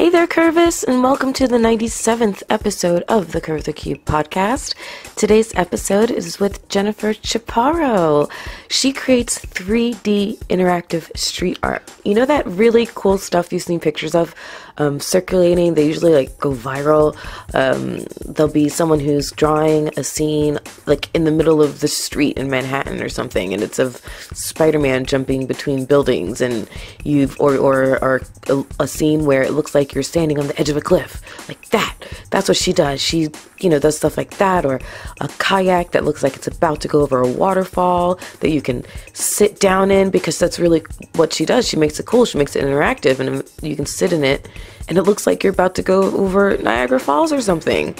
Hey there, Curvis, and welcome to the 97th episode of the Curve the Cube podcast. Today's episode is with Jennifer Chaparro. She creates 3D interactive street art. You know that really cool stuff you've seen pictures of um, circulating? They usually like go viral. Um, there'll be someone who's drawing a scene like in the middle of the street in Manhattan or something, and it's of Spider-Man jumping between buildings, and you've or or, or a, a scene where it looks like you're standing on the edge of a cliff, like that. That's what she does. She you know does stuff like that, or a kayak that looks like it's about to go over a waterfall that you can sit down in because that's really what she does. She makes it cool. She makes it interactive, and you can sit in it, and it looks like you're about to go over Niagara Falls or something.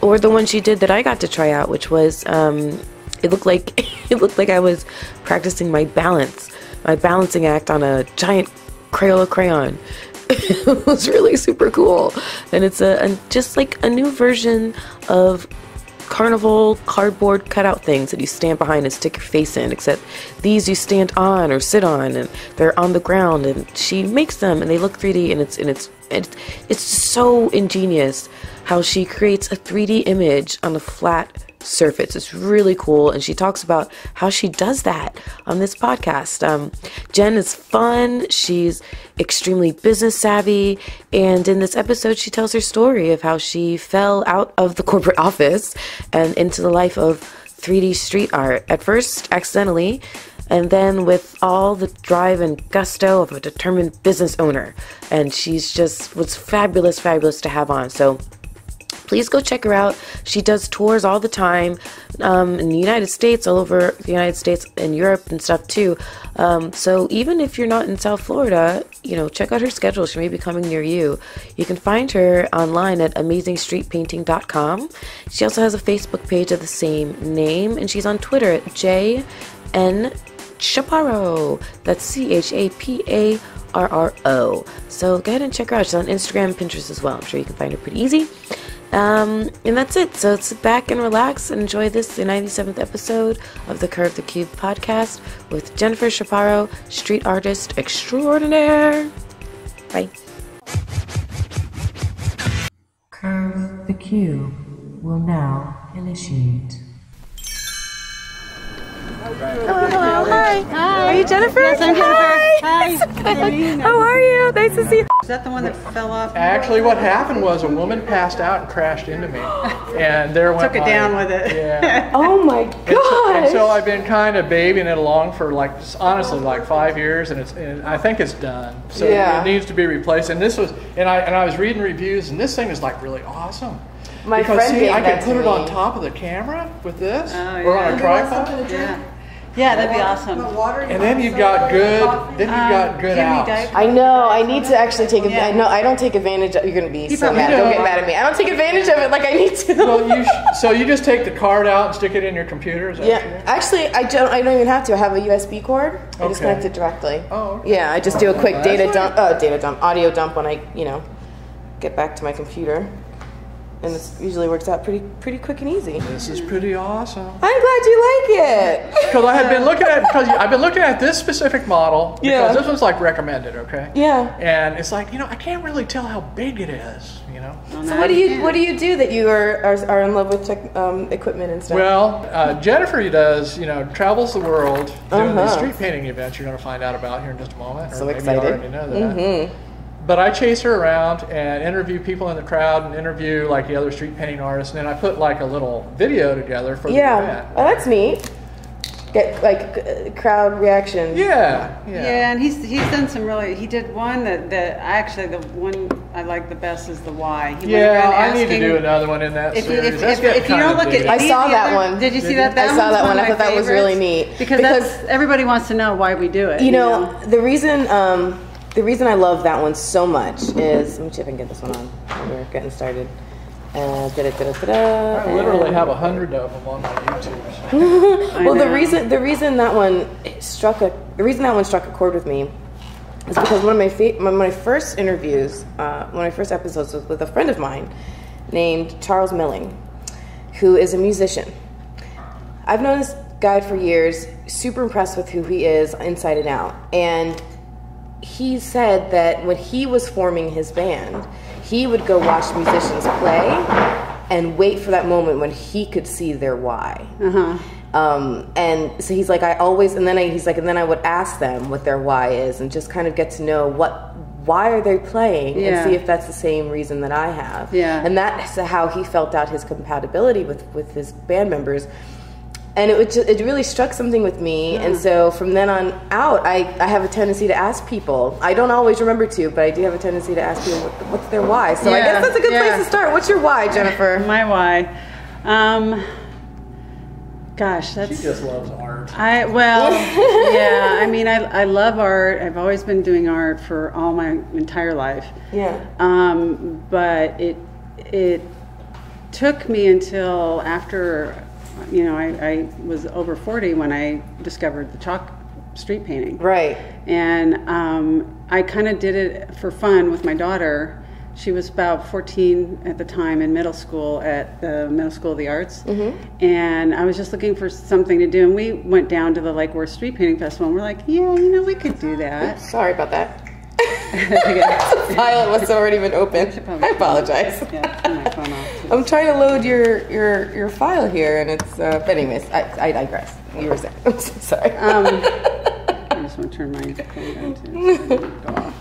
Or the one she did that I got to try out, which was um, it looked like it looked like I was practicing my balance, my balancing act on a giant Crayola crayon. it was really super cool, and it's a, a just like a new version of carnival cardboard cutout things that you stand behind and stick your face in except these you stand on or sit on and they're on the ground and she makes them and they look 3d and it's and it's it's, it's so ingenious how she creates a 3d image on a flat surface. It's really cool and she talks about how she does that on this podcast. Um, jen is fun. She's extremely business savvy and in this episode she tells her story of how she fell out of the corporate office and into the life of 3d street art. At first accidentally and then with all the drive and gusto of a determined business owner. And she's just was fabulous fabulous to have on. So please go check her out. She does tours all the time um, in the United States, all over the United States and Europe and stuff too. Um, so even if you're not in South Florida, you know, check out her schedule. She may be coming near you. You can find her online at amazingstreetpainting.com. She also has a Facebook page of the same name, and she's on Twitter at JN Chaparro. That's C H A P A R R O. So go ahead and check her out. She's on Instagram and Pinterest as well. I'm sure you can find her pretty easy. Um, and that's it. So sit back and relax and enjoy this, the 97th episode of the Curve the Cube podcast with Jennifer Chaparro, street artist extraordinaire. Bye. Curve the Cube will now initiate. Hello, hello, hi. Hi. Are you Jennifer? Yes, I'm Jennifer. Hi. Hi. How are you? Nice to see you. Is that the one that fell off? Actually, what happened was a woman passed out and crashed into me, and there went Took it my- down with it. Yeah. Oh my And so, and so. I've been kind of babying it along for like honestly like five years, and it's and I think it's done. So Yeah. it needs to be replaced. And this was and I and I was reading reviews, and this thing is like really awesome. My because friend see, gave I can put to it on top of the camera with this, Oh, or on a tripod. Yeah. Yeah, that'd be awesome. And then you've got good, then you've got good give me outs. I know. I need to actually take. Yeah. I know. I don't take advantage. of You're gonna be so mad. Don't don't. get mad at me. I don't take advantage of it like I need to. Well, you sh- so you just take the card out and stick it in your computer. Is that yeah. do? Actually, I don't. I don't even have to. I have a USB cord. I just Okay. connect it directly. Oh, okay. Yeah. I just do a quick data dump. Uh, data dump. Audio dump when I, you know, get back to my computer, and this usually works out pretty pretty quick and easy. This is pretty awesome. I'm glad you like it. Because I had been looking at because I've been looking at this specific model because Yeah. this one's like recommended, okay? Yeah. And it's like you know I can't really tell how big it is, you know. So what do you what do you do that you are are, are in love with tech, um, equipment and stuff? Well, uh, Jennifer does you know travels the world doing these Uh-huh. street painting events. You're going to find out about here in just a moment. Or So maybe excited. You already know that. Mm-hmm. But I chase her around and interview people in the crowd and interview like the other street painting artists, and then I put like a little video together for the event. Yeah. Oh, that's neat. Get like uh, crowd reaction. Yeah, yeah. Yeah, and he's he's done some really. He did one that that actually the one I like the best is the why. He went Yeah, I need to do another one in that If series. if, That's if, if you don't look dated. at I saw that other- one. Did you see Did that? That I saw that one one. I thought that was really neat. because, Because- that's, everybody wants to know why we do it. You know, the reason um, the reason I love that one so much is let me see if I can get this one on. We're getting started. Uh, da-da-da-da-da, I literally and- have a hundred of them on my YouTube. well, the reason the reason that one struck a the reason that one struck a chord with me is because one of my fa- one of my first interviews, uh, one of my first episodes was with a friend of mine named Charles Milling, who is a musician. I've known this guy for years. Super impressed with who he is inside and out, and he said that when he was forming his band, he would go watch musicians play and wait for that moment when he could see their why. Uh-huh. Um, and so he's like, I always, and then I, he's like, and then I would ask them what their why is and just kind of get to know what, why are they playing Yeah. and see if that's the same reason that I have. Yeah. And that's how he felt out his compatibility with, with his band members. And it, would ju- it really struck something with me. And so from then on out, I, I have a tendency to ask people. I don't always remember to, but I do have a tendency to ask people what, what's their why. So I guess that's a good yeah. place to start. What's your why, Jennifer? My why. Um, gosh, that's She just loves art. I well, yeah. I mean, I I love art. I've always been doing art for all my entire life. Yeah. Um, but it it took me until after, you know, I, I was over forty when I discovered the chalk street painting. Right. and um, I kind of did it for fun with my daughter. She was about 14 at the time in middle school at the Middle School of the Arts, and I was just looking for something to do. And we went down to the Lake Worth Street Painting Festival, and we're like, "Yeah, you know, we could do that." Sorry about that. yeah, File was already been open. I apologize. turn I'm trying to load your your your file here, and it's. Uh, but anyways, I, I digress. You were saying. I'm so sorry. Um, I just want to turn my phone down too. so it doesn't go off.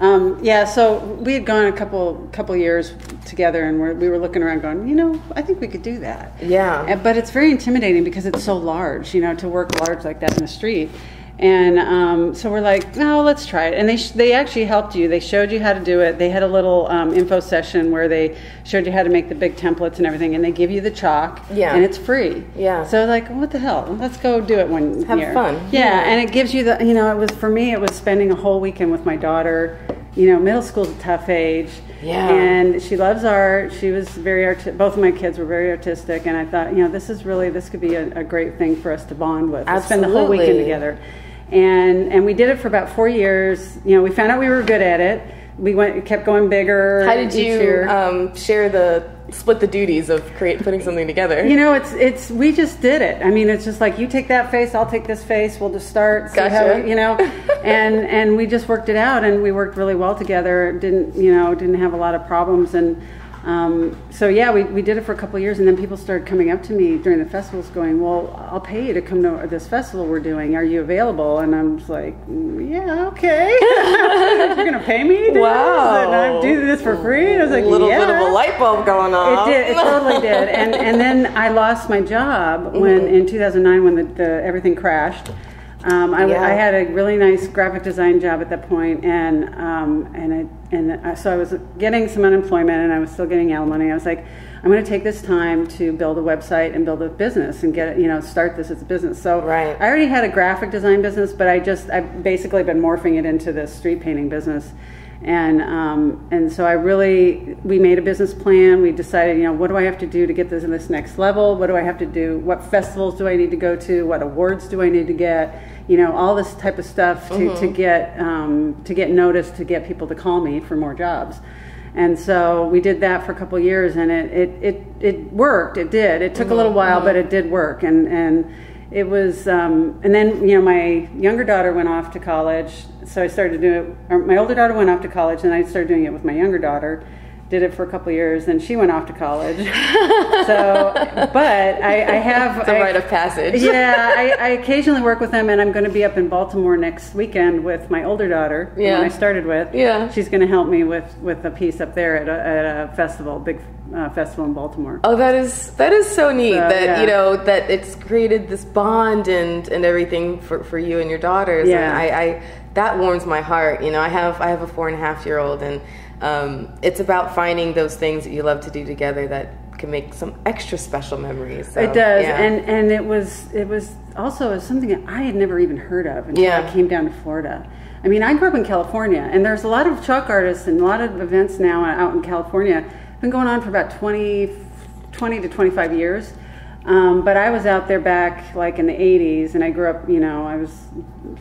Um, yeah, so we had gone a couple couple years together, and we're, we were looking around, going, you know, I think we could do that. Yeah. But it's very intimidating because it's so large, you know, to work large like that in the street. And um, so we're like, no, let's try it. And they sh- they actually helped you. They showed you how to do it. They had a little um, info session where they showed you how to make the big templates and everything. And they give you the chalk. Yeah. And it's free. Yeah. So like, what the hell? Let's go do it one Have year. fun. Yeah, Yeah. and it gives you the, you know, it was for me. It was spending a whole weekend with my daughter. You know, middle school's a tough age. Yeah. And she loves art. She was very art. Both of my kids were very artistic, and I thought, you know, this is really this could be a, a great thing for us to bond with. and Spend the whole weekend together. And and we did it for about four years. You know, we found out we were good at it. We went, kept going bigger. How did you um, share the split the duties of create putting something together? You know, it's it's we just did it. I mean, it's just like you take that face, I'll take this face. We'll just start. See how Gotcha. we- you know, and and we just worked it out, and we worked really well together. Didn't you know? Didn't have a lot of problems, and um, so yeah, we, we did it for a couple of years, and then people started coming up to me during the festivals, going, "Well, I'll pay you to come to this festival we're doing. Are you available?" And I'm just like, "Mm, "Yeah, okay. You're gonna pay me? to do this? Wow. And I'm doing this for free?" And I was like, a little yeah. bit of a light bulb going on. It did. It totally did. And and then I lost my job when Mm-hmm. in 2009 when the, the everything crashed. Um, I, Yeah. I had a really nice graphic design job at that point, and um, and I, and I, so I was getting some unemployment, and I was still getting alimony. I was like, I'm going to take this time to build a website and build a business and get it, you know, start this as a business. So Right. I already had a graphic design business, but I just I've basically been morphing it into this street painting business. And um, and so I really we made a business plan. We decided, you know, what do I have to do to get this in this next level? What do I have to do? What festivals do I need to go to? What awards do I need to get? You know, all this type of stuff to, to get um, to get noticed, to get people to call me for more jobs. And so we did that for a couple of years, and it it, it, it worked. It did. It took a little while, but it did work. And and it was um, and then you know my younger daughter went off to college. So i started to do it my older daughter went off to college and i started doing it with my younger daughter did it for a couple years and she went off to college so but i, I have the I- rite of passage. yeah I, I occasionally work with them and i'm going to be up in baltimore next weekend with my older daughter Yeah. one i started with Yeah. she's going to help me with with a piece up there at a, at a festival big uh, festival in baltimore Oh, that is that is so neat So, that yeah. you know that it's created this bond and and everything for, for you and your daughters. Yeah. And I, I that warms my heart. You know, I have I have a four and a half year old, and um, it's about finding those things that you love to do together that can make some extra special memories. So, it does, yeah. and and it was it was also something that I had never even heard of until Yeah. I came down to Florida. I mean, I grew up in California, and there's a lot of chalk artists and a lot of events now out in California. Been going on for about 20, 20 to 25 years. Um, but I was out there back like in the 80s, and I grew up, you know, I was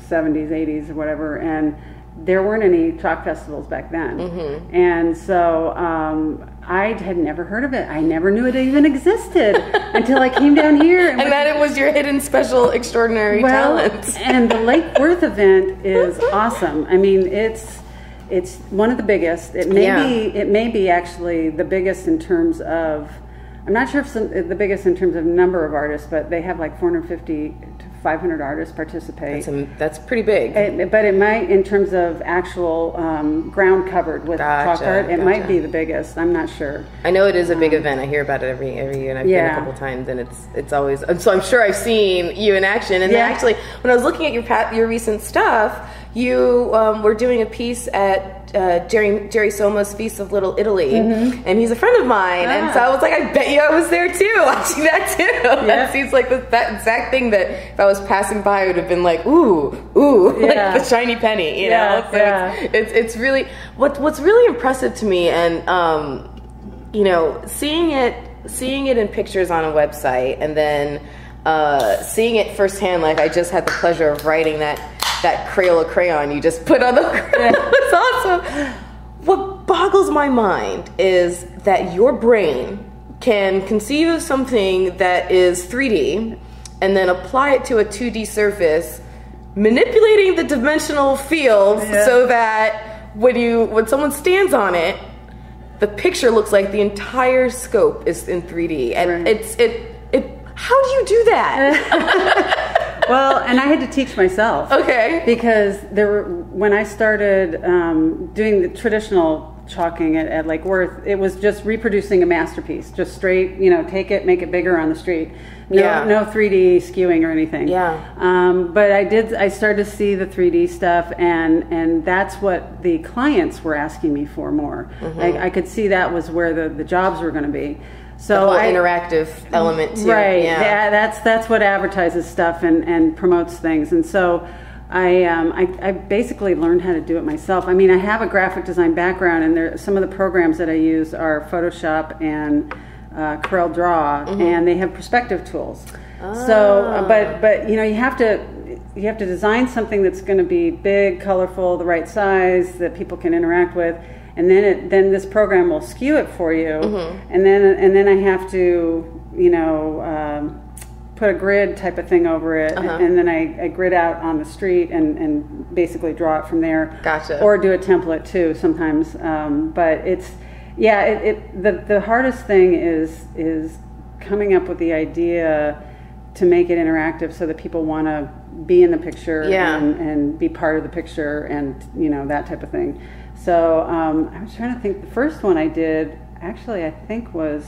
70s, 80s, or whatever, and there weren't any chalk festivals back then, Mm-hmm. and so um, I had never heard of it. I never knew it even existed until I came down here. And that it was your hidden special extraordinary well, talent. and the Lake Worth event is awesome. I mean, it's it's one of the biggest. It may Yeah. be it may be actually the biggest in terms of. I'm not sure if some, the biggest in terms of number of artists, but they have like 450 to 500 artists participate. That's, that's pretty big. It, but it might, in terms of actual um, ground covered with chalk art, it might be the biggest. I'm not sure. I know it is a big event. I hear about it every every year, and I've been a couple times, and it's it's always. So I'm sure I've seen you in action. And Yeah. then actually, when I was looking at your pat, your recent stuff, you um, were doing a piece at uh, Jerry Jerry Soma's Feast of Little Italy, and he's a friend of mine. And so Mm-hmm. Ah. I was like, I bet you I was there too, watching that too. That seems like the, that exact thing that if I was passing by, I would have been like, ooh, ooh, Yeah. like the shiny penny, you Yeah, know. So yeah. it's, it's it's really what what's really impressive to me, and um, you know, seeing it seeing it in pictures on a website and then uh, seeing it firsthand, like I just had the pleasure of writing that that Crayola crayon you just put on the it's awesome. What boggles my mind is that your brain can conceive of something that is 3D and then apply it to a 2D surface, manipulating the dimensional field Yeah. so that when you when someone stands on it, the picture looks like the entire scope is in 3D, and Right. it's it it. How do you do that? Well, and I had to teach myself. okay. because there were when I started um, doing the traditional chalking at, at Lake Worth, it was just reproducing a masterpiece, just straight, you know, take it, make it bigger on the street. No, Yeah. no 3D skewing or anything. Yeah. Um, but I did. I started to see the 3D stuff, and and that's what the clients were asking me for more. Like I could see that was where the the jobs were going to be. So I, interactive element too. Right. Yeah. Yeah. That's that's what advertises stuff and, and promotes things. And so I, um, I I basically learned how to do it myself. I mean, I have a graphic design background, and there some of the programs that I use are Photoshop and uh, Corel Draw, Mm-hmm. and they have perspective tools. So, Ah. but but you know, you have to. You have to design something that's going to be big, colorful, the right size that people can interact with, and then it then this program will skew it for you, Mm-hmm. and then and then I have to you know um, put a grid type of thing over it, Uh-huh. and then I, I grid out on the street and, and basically draw it from there. Gotcha. Or do a template too sometimes, um, but it's yeah. It, it the the hardest thing is is coming up with the idea to make it interactive so that people want to be in the picture Yeah. and, and be part of the picture and you know that type of thing so um, i was trying to think the first one i did actually i think was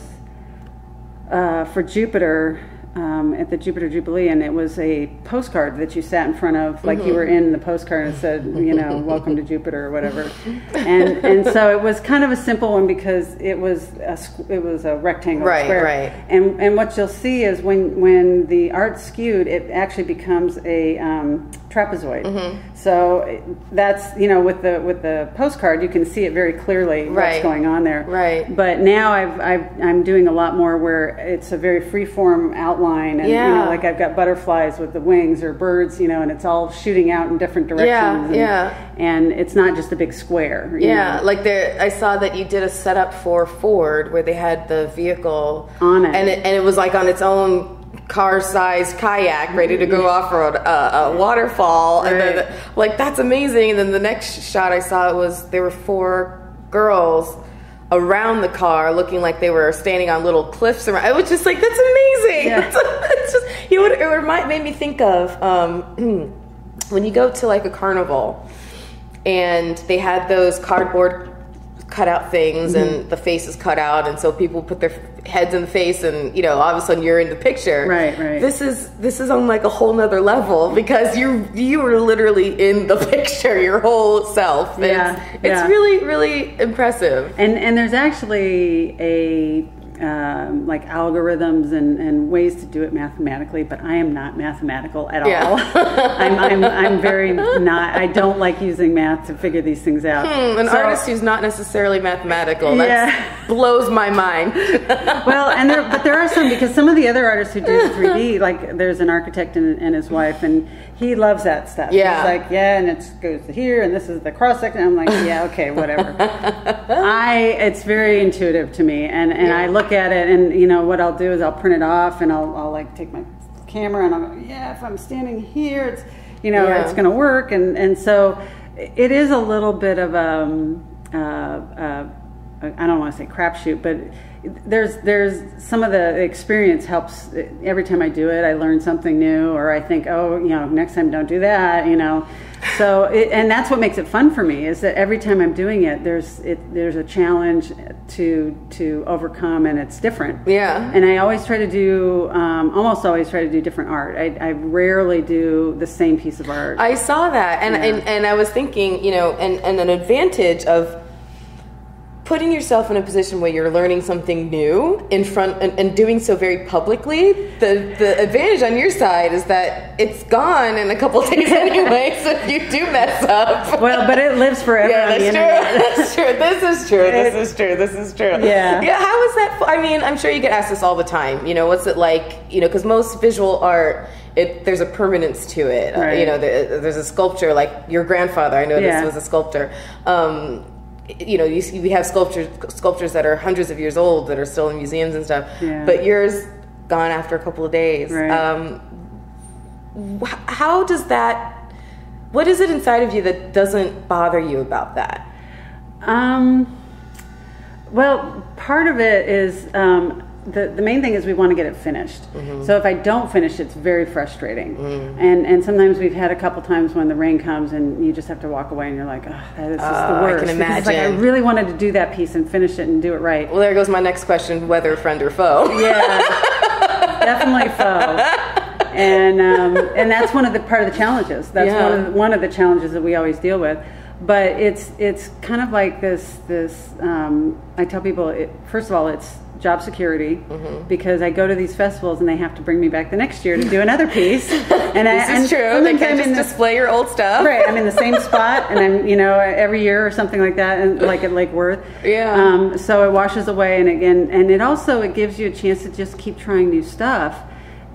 uh, for jupiter um, at the jupiter jubilee and it was a postcard that you sat in front of like Mm-hmm. you were in the postcard and it said you know welcome to jupiter or whatever and and so it was kind of a simple one because it was a it was a rectangle Right, square right. and and what you'll see is when when the art's skewed, it actually becomes a um, trapezoid. Mm-hmm. So that's you know with the with the postcard, you can see it very clearly Right. what's going on there. Right. But now I've, I've I'm doing a lot more where it's a very free form outline, and you know, like I've got butterflies with the wings or birds, you know, and it's all shooting out in different directions. Yeah, and, yeah. And it's not just a big square. Yeah, know. like there, I saw that you did a setup for Ford where they had the vehicle On it. and it, and it was like on its own car-sized kayak, ready to go off road, uh, a waterfall, and Right. then like that's amazing. And then the next shot I saw it was there were four girls around the car, looking like they were standing on little cliffs. Around. I was just like, that's amazing. Yeah. it's just you know, what it remind, made me think of um, when you go to like a carnival and they had those cardboard cutout things Mm-hmm. and the face is cut out and so people put their heads in the face and you know all of a sudden you're in the picture Right, right. this is this is on like a whole nother level because you you were literally in the picture your whole self Yeah, it's, yeah. it's really really impressive And and there's actually a um, like algorithms and, and ways to do it mathematically, but I am not mathematical at Yeah. all. I'm, I'm, I'm very not, I don't like using math to figure these things out. Hmm, an So- artist who's not necessarily mathematical. That Yeah. blows my mind. well, and there, but there are some because some of the other artists who do 3D, like there's an architect and, and his wife, and he loves that stuff. Yeah. He's like, yeah, and it goes here, and this is the cross section. I'm like, yeah, okay, whatever. I, it's very intuitive to me, and and I look at it, and you know what I'll do is I'll print it off, and I'll, I'll like take my camera, and I'll go, yeah, if I'm standing here, it's, you know, Yeah. it's going to work, and and so it is a little bit of um, uh, uh, I don't want to say crapshoot, but there's there's some of the experience helps every time I do it. I learn something new, or I think, oh, you know, next time don't do that, you know. So it, and that's what makes it fun for me is that every time I'm doing it, there's it, there's a challenge to to overcome, and it's different. Yeah. And I always try to do, um, almost always try to do different art. I, I rarely do the same piece of art. I saw that, and, Yeah. and and I was thinking, you know, and and an advantage of putting yourself in a position where you're learning something new in front and, and doing so very publicly. The the advantage on your side is that it's gone in a couple days anyway. so if you do mess up, well, but it lives forever yeah, that's true. That's true. This is true. This is true. This is true. Yeah. Yeah. How is that? I mean, I'm sure you get asked this all the time. You know, what's it like? You know, because most visual art. It, there's a permanence to it. Uh, Right. you know, there, there's a sculpture like your grandfather. I know Yeah. this was a sculptor. Um, you know, you, see- we have sculptures sculptures that are hundreds of years old that are still in museums and stuff. Yeah. But yours gone after a couple of days. Right. Um, how does that? What is it inside of you that doesn't bother you about that? Um, well, part of it is um, the the main thing is we want to get it finished. Mm-hmm. So if I don't finish, it's very frustrating. Mm. And and sometimes we've had a couple times when the rain comes and you just have to walk away and you're like, oh, that is just Oh, the I worst. can Because it's like I really wanted to do that piece and finish it and do it right. Well, there goes my next question: whether friend or foe. Yeah, definitely foe. And um, and that's one of the part of the challenges. That's Yeah. one of the, one of the challenges that we always deal with. But it's it's kind of like this this. Um, I tell people it, first of all it's job security Mm-hmm. because I go to these festivals and they have to bring me back the next year to do another piece. And I, This and is true. They can't just the- display your old stuff. Right, I'm in the same spot, and I'm, you know, every year or something like that, and like at Lake Worth. Yeah. Um, so it washes away, and again, and it also it gives you a chance to just keep trying new stuff,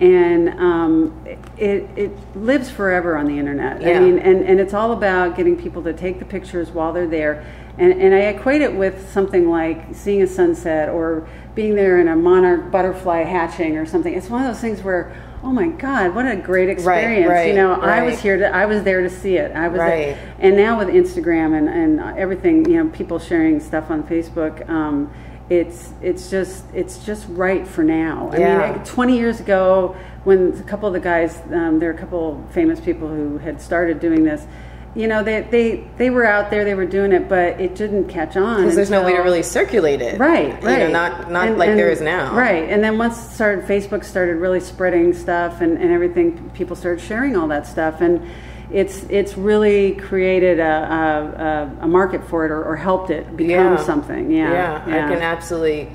and um, it it lives forever on the internet. Yeah. I mean, and and it's all about getting people to take the pictures while they're there, and and I equate it with something like seeing a sunset or being there in a monarch butterfly hatching or something. It's one of those things where. Oh my God! What a great experience! right, you know, I was here to. I was there to see it. I was Right. and now with Instagram and, and everything, you know, people sharing stuff on Facebook, um, it's it's just it's just right for now. I Yeah. mean, like, 20 years ago, when a couple of the guys, um, there are a couple famous people who had started doing this. You know, they they they were out there, they were doing it, but it didn't catch on Because there's no way to really circulate it. Right, You right. know, not not And- like and- there is now. Right, and then once started Facebook started really spreading stuff and, and everything, people started sharing all that stuff, and it's it's really created a, a, a market for it or, or helped it become Yeah. something. Yeah, Yeah, I can absolutely.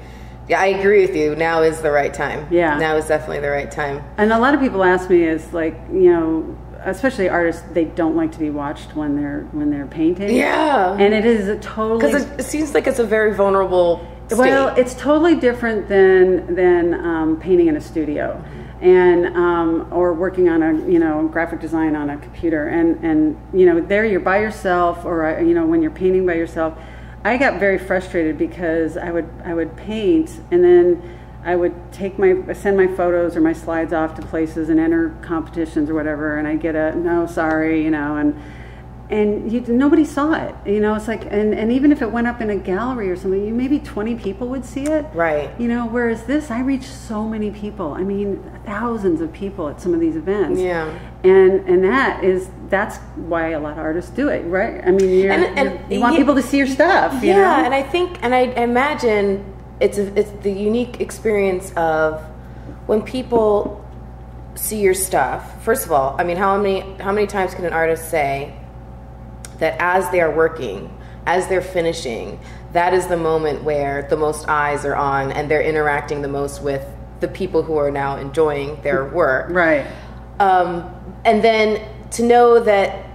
Yeah, I agree with you. Now is the right time. Yeah. Now is definitely the right time. And a lot of people ask me is like, you know, especially artists, they don't like to be watched when they're when they're painting. Yeah. and it is a totally Because it, it seems like it's a very vulnerable state. Well, it's totally different than than um, painting in a studio, and um, or working on a you know graphic design on a computer, and and you know there you're by yourself, or uh, you know when you're painting by yourself. I got very frustrated because I would I would paint and then I would take my send my photos or my slides off to places and enter competitions or whatever, and I get a no, sorry, you know, and and you, nobody saw it. You know, it's like, and, and even if it went up in a gallery or something, you maybe 20 people would see it. Right. You know, whereas this, I reach so many people. I mean, thousands of people at some of these events. Yeah. And and that is that's why a lot of artists do it, right? I mean, you're, And- and you want yeah- people to see your stuff. You yeah, know? and I think, and I imagine it's a, it's the unique experience of when people see your stuff. First of all, I mean, how many how many times can an artist say that as they are working, as they're finishing, that is the moment where the most eyes are on and they're interacting the most with the people who are now enjoying their work. Right. Um, and then to know that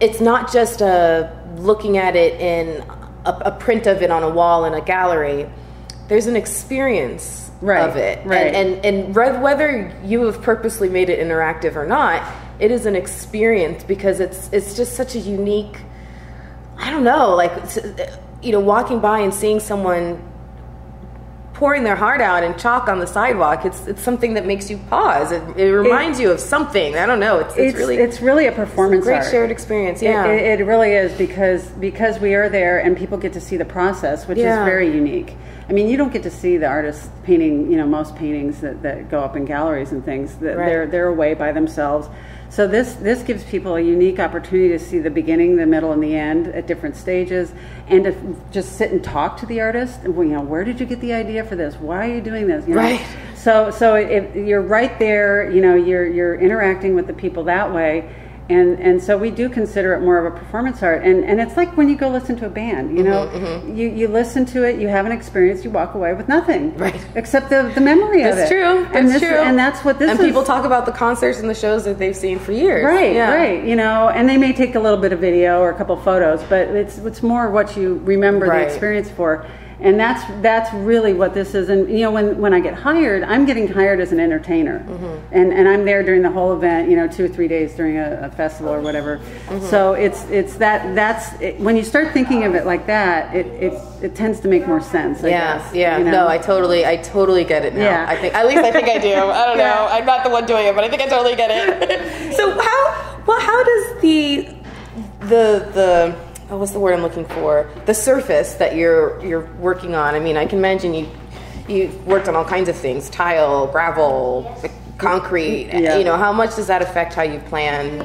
it's not just a looking at it in a, a print of it on a wall in a gallery. There's an experience Right, of it, right. and and, and re- whether you have purposely made it interactive or not, it is an experience because it's it's just such a unique. I don't know, like you know, walking by and seeing someone pouring their heart out in chalk on the sidewalk. It's it's something that makes you pause. It, it reminds you of something. I don't know. It's, it's, It's really it's really a performance great art. shared experience. It- Yeah. It, it really is because because we are there and people get to see the process, which Yeah. is very unique. I mean, you don't get to see the artist painting. You know, most paintings that, that go up in galleries and things that Right. they're they're away by themselves. So this this gives people a unique opportunity to see the beginning, the middle, and the end at different stages, and to just sit and talk to the artist. You know, where did you get the idea for this? Why are you doing this? You know? Right. So so if you're right there, you know, you're you're interacting with the people that way. And, and so we do consider it more of a performance art, and, and it's like when you go listen to a band. You know, Mm-hmm, you, you listen to it, you have an experience, you walk away with nothing, Right. Except the, the memory of That's it. true. and That's this, true. And that's what this is. and is. people talk about the concerts and the shows that they've seen for years. Right, Yeah. right. You know, and they may take a little bit of video or a couple photos, but it's it's more what you remember Right. the experience for. And that's that's really what this is. And you know, when, when I get hired, I'm getting hired as an entertainer, Mm-hmm. and and I'm there during the whole event. You know, two or three days during a, a festival or whatever. Mm-hmm. So it's it's that that's it, when you start thinking of it like that, it it, it tends to make more sense. I Yeah, guess, yeah. you know? No, I totally, I totally get it now. Yeah. I think, at least I think I do. I don't know. I'm not the one doing it, but I think I totally get it. so how, well, how does the, the, the, oh, what's the word I'm looking for? The surface that you're you're working on. I mean, I can imagine you, you worked on all kinds of things: tile, gravel, concrete. Yeah. You know, how much does that affect how you plan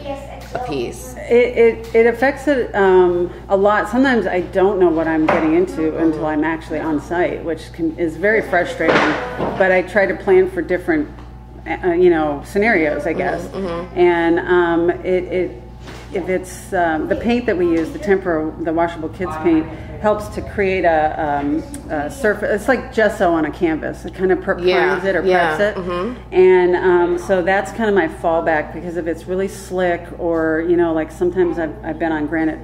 a piece? It, it, it affects it um, a lot. Sometimes I don't know what I'm getting into until I'm actually on site, which can, is very frustrating. But I try to plan for different, uh, you know, scenarios, I guess. Mm-hmm. And um, it, it, if it's um, the paint that we use, the Tempera, the washable kids paint, helps to create a, um, a surface. It's like gesso on a canvas. It kind of per- Yeah, primes it or yeah, preps it. And um, so that's kind of my fallback because if it's really slick or, you know, like sometimes I've, I've been on granite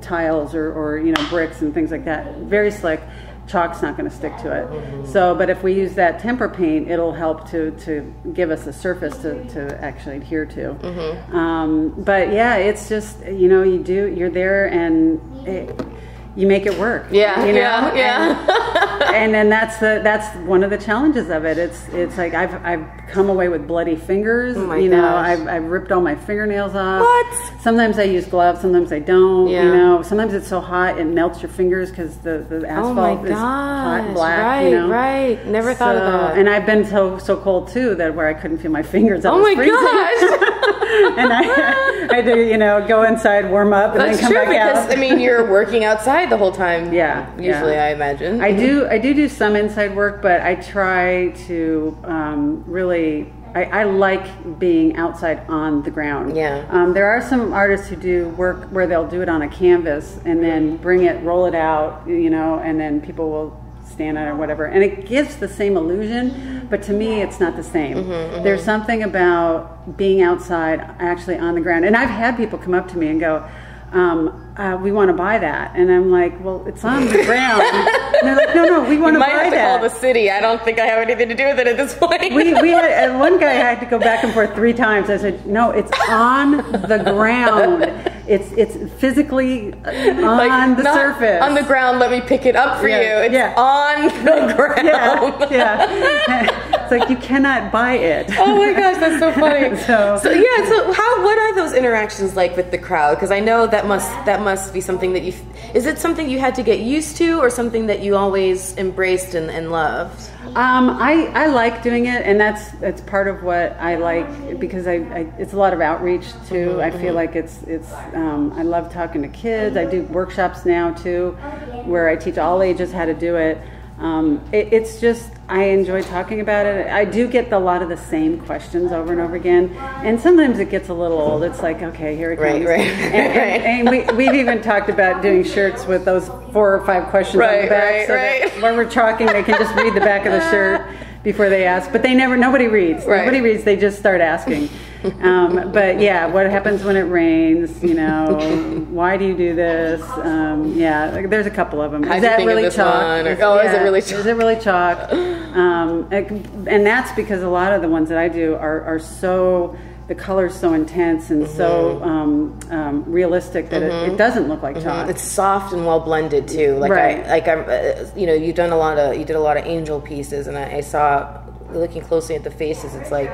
tiles or, or, you know, bricks and things like that, very slick, chalk's not going to stick to it. So, but if we use that temper paint, it'll help to, to give us a surface to, to actually adhere to. Um, but yeah, it's just, you know, you do, you're there and it, you make it work. Yeah, you know? yeah, yeah. And, and then that's the that's one of the challenges of it. It's it's like I've I've come away with bloody fingers. Oh my you know, gosh. I've, I've ripped all my fingernails off. What? Sometimes I use gloves. Sometimes I don't. Yeah. You know, sometimes it's so hot it melts your fingers because the the Oh asphalt my is hot gosh! black. right, you know? right. Never thought of that. And I've been so so cold too that where I couldn't feel my fingers. I oh my freezing. gosh! and I, I had to, you know, go inside, warm up, and That's then come true back because out. I mean you're working outside the whole time. Yeah, Usually, yeah. I imagine. I do I do do some inside work, but I try to um, really. I, I like being outside on the ground. Yeah. Um, there are some artists who do work where they'll do it on a canvas and then bring it, roll it out, you know, and then people will stand on it or whatever, and it gives the same illusion. But to me, it's not the same. Mm-hmm, There's something about being outside, actually on the ground, and I've had people come up to me and go. Um, uh, we want to buy that, and I'm like, well, it's on the ground. and they're like, no, no, we want to might buy have to that. call the city. I don't think I have anything to do with it at this point. we, we had and one guy had to go back and forth three times. I said, "No, it's on the ground. It's it's physically on Like, the surface, On the ground, let me pick it up for Yeah, you. It's yeah. on the ground. yeah, yeah. It's like you cannot buy it. Oh my gosh, that's so funny. So- yeah, so how what are those interactions like with the crowd? Because I know that must that must be something that you is it something you had to get used to, or something that you always embraced and, and loved? Um, I, I like doing it, and that's that's part of what I like because I, I it's a lot of outreach too. I feel like it's it's um, I love talking to kids. I do workshops now too, where I teach all ages how to do it. Um, it, it's just I enjoy talking about it. I do get a lot of the same questions over and over again, and sometimes it gets a little old. It's like, okay, here it comes. Right, right, and, and, and we, we've even talked about doing shirts with those four or five questions on the back, right, so that right. when we're talking, they can just read the back of the shirt before they ask. But they never, nobody reads. Right. Nobody reads. They just start asking. Um, but yeah, what happens when it rains? You know, why do you do this? Um, yeah, like, there's a couple of them. Is that really chalk? oh, is it really chalk? Is it really chalk? Um, it- and that's because a lot of the ones that I do are, are so the color's so intense and so Mm-hmm. um, um, realistic that it, it doesn't look like chalk. It's soft and well blended too. Like Right. I, like I'm, uh, you know, you've done a lot of, you did a lot of angel pieces, and I, I saw, looking closely at the faces, it's like,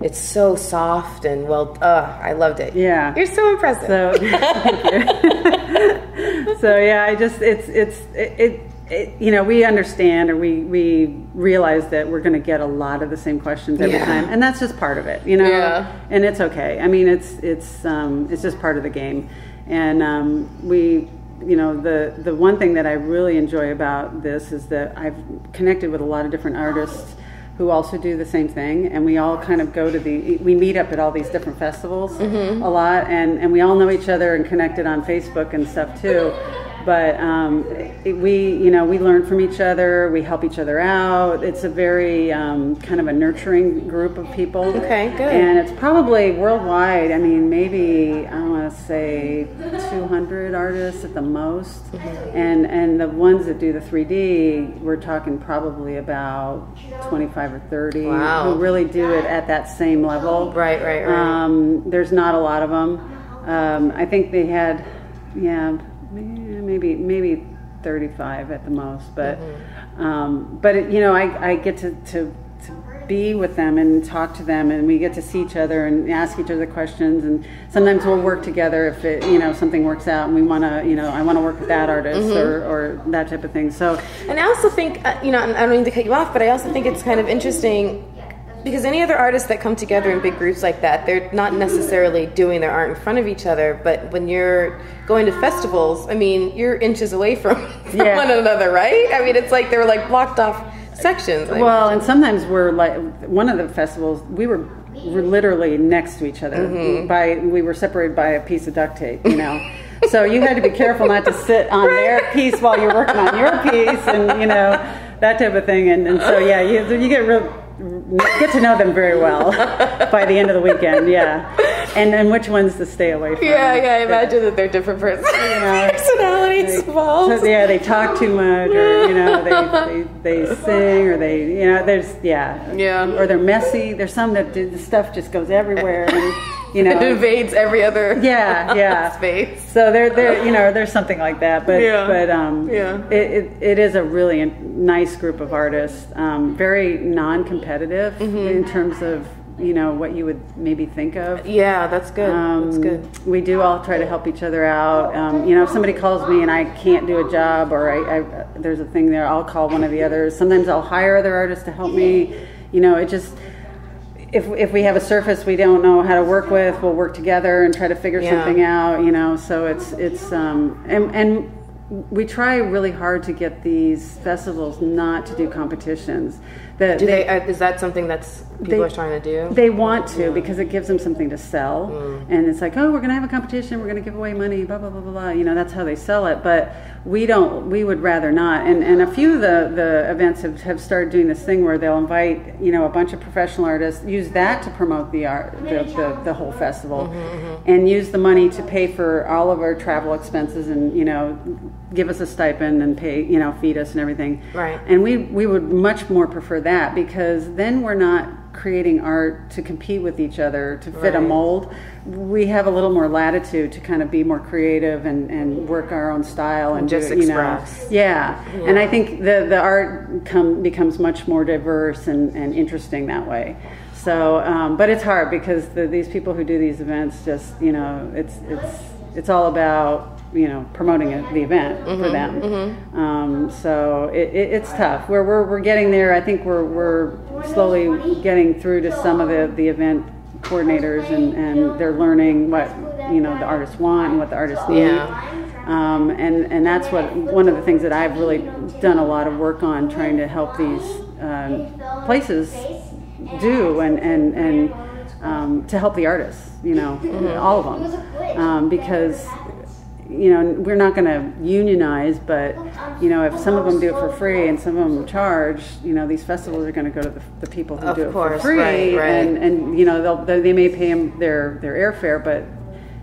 it's so soft and well. Uh, I loved it. Yeah. you're so impressive. So, so yeah, I just it's it's it, it, it you know we understand or we we realize that we're going to get a lot of the same questions every Yeah. time, and that's just part of it, you know. Yeah. And it's okay. I mean, it's it's um, it's just part of the game, and um, we. You know the the one thing that I really enjoy about this is that I've connected with a lot of different artists who also do the same thing and we all kind of go to the we meet up at all these different festivals Mm-hmm. a lot and and we all know each other and connected on facebook and stuff too but um, it, we you know we learn from each other we help each other out it's a very um, kind of a nurturing group of people Okay, good. and it's probably worldwide i mean maybe i want to say 200 artists at the most Mm-hmm. and and the ones that do the 3d we're talking probably about 25 or 30 Wow. who really do it at that same level Right, right, right. um, there's not a lot of them um, i think they had yeah maybe maybe maybe 35 at the most but Mm-hmm. um, but it, you know I, I get to, to to be with them and talk to them and we get to see each other and ask each other questions and sometimes we'll work together if it you know something works out and we want to you know I want to work with that artist Mm-hmm. or, or that type of thing so And I also think, uh, you know, I don't mean to cut you off, but I also think it's kind of interesting because any other artists that come together in big groups like that, they're not necessarily doing their art in front of each other. But when you're going to festivals, I mean, you're inches away from, from Yeah. one another, right? I mean, it's like they're like blocked off sections. I Well, and sometimes we're like one of the festivals. We were were literally next to each other Mm-hmm. by we were separated by a piece of duct tape. You know, so you had to be careful not to sit on their piece while you're working on your piece, and you know that type of thing. And, and so yeah, you you get real get to know them very well by the end of the weekend. Yeah, and then which ones to stay away from. yeah, yeah. I imagine that they're different pers- know, personalities. So, yeah, they talk too much, or you know, they, they, they sing, or they, you know, there's yeah, Yeah. or they're messy. There's some that do, the stuff just goes everywhere, and you know, it invades every other yeah, yeah. space. So there, there, you know, there's something like that, but Yeah. but um, Yeah. it, it, it is a really nice group of artists, um, very non-competitive Mm-hmm. in terms of you know what you would maybe think of. Yeah, that's good. Um, that's good. We do all try to help each other out. Um, you know, if somebody calls me and I can't do a job or I, I, there's a thing there, I'll call one of the others. Sometimes I'll hire other artists to help me. You know, it just if if we have a surface we don't know how to work with, we'll work together and try to figure Yeah. something out. You know, so it's it's um, and and we try really hard to get these festivals not to do competitions. That Do they? Uh, is that something that's people They- are trying to do? they want to because it gives them something to sell, mm. and it's like, oh, we're going to have a competition, we're going to give away money, blah blah blah blah blah. You know, that's how they sell it. But we don't. We would rather not. And and a few of the the events have, have started doing this thing where they'll invite you know a bunch of professional artists, use that to promote the art, the the, the whole festival, mm-hmm, mm-hmm. and use the money to pay for all of our travel expenses and you know give us a stipend and pay you know feed us and everything. Right. And we we would much more prefer that because then we're not creating art to compete with each other to fit a mold. We have a little more latitude to kind of be more creative and, and work our own style and Just do it, you express. know. Yeah. And I think the the art come becomes much more diverse and, and interesting that way. So, um, but it's hard because the, these people who do these events just you know it's it's it's all about you know promoting it, the event Mm-hmm, for them. Um, so it, it, it's tough. We're, we're we're getting there. I think we're we're slowly getting through to some of the the event coordinators and, and they're learning what you know the artists want and what the artists need. Yeah. Um, and, and that's what one of the things that I've really done a lot of work on trying to help these um, places do and, and, and um, to help the artists, you know, mm-hmm. all of them. Um, because you know, we're not going to unionize, but you know, if some of them do it for free and some of them charge, you know, these festivals are going to go to the, the people who of do course, it for free, right, right. and and you know, they'll, they may pay them their their airfare, but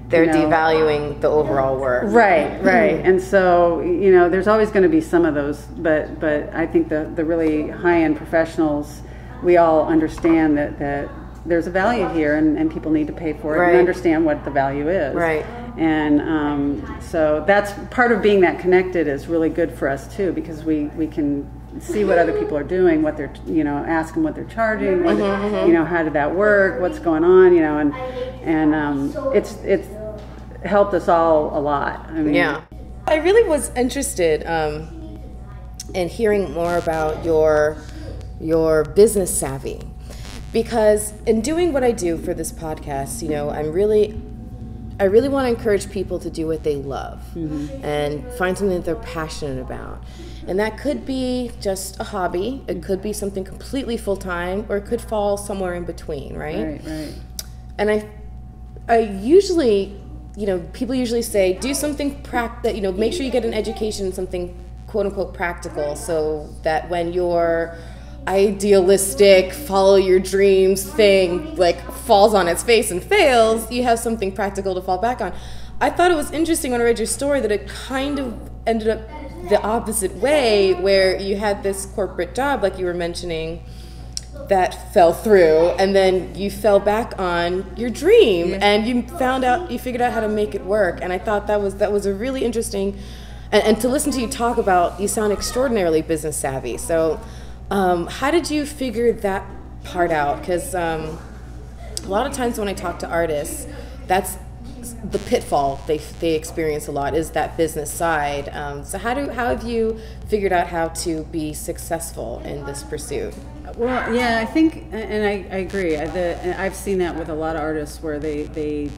they're you know, devaluing the overall work. Right, mm-hmm. right. and so, you know, there's always going to be some of those, but but I think the the really high end professionals, we all understand that that there's a value here, and, and people need to pay for it Right. and understand what the value is. Right. And um, so that's part of being that connected is really good for us too because we, we can see what other people are doing, what they're you know ask them what they're charging, what, Mm-hmm, you know how did that work, what's going on, you know, and and um, it's it's helped us all a lot. I mean, Yeah. I really was interested um, in hearing more about your your business savvy because in doing what I do for this podcast, you know, I'm really I really want to encourage people to do what they love mm-hmm. and find something that they're passionate about. And that could be just a hobby, it could be something completely full time, or it could fall somewhere in between, Right, right. and I, I usually, you know, people usually say do something practical, that you know make sure you get an education in something quote unquote practical, so that when your idealistic follow your dreams thing like falls on its face and fails, you have something practical to fall back on. I thought it was interesting when I read your story that it kind of ended up the opposite way, where you had this corporate job, like you were mentioning, that fell through and then you fell back on your dream and you found out you figured out how to make it work and i thought that was that was a really interesting and, and to listen to you talk about you sound extraordinarily business savvy so um, how did you figure that part out because um, a lot of times when i talk to artists that's the pitfall they, they experience a lot is that business side um, so how do how have you figured out how to be successful in this pursuit Well, yeah, I think, and I, I agree. I, the, I've seen that with a lot of artists where they they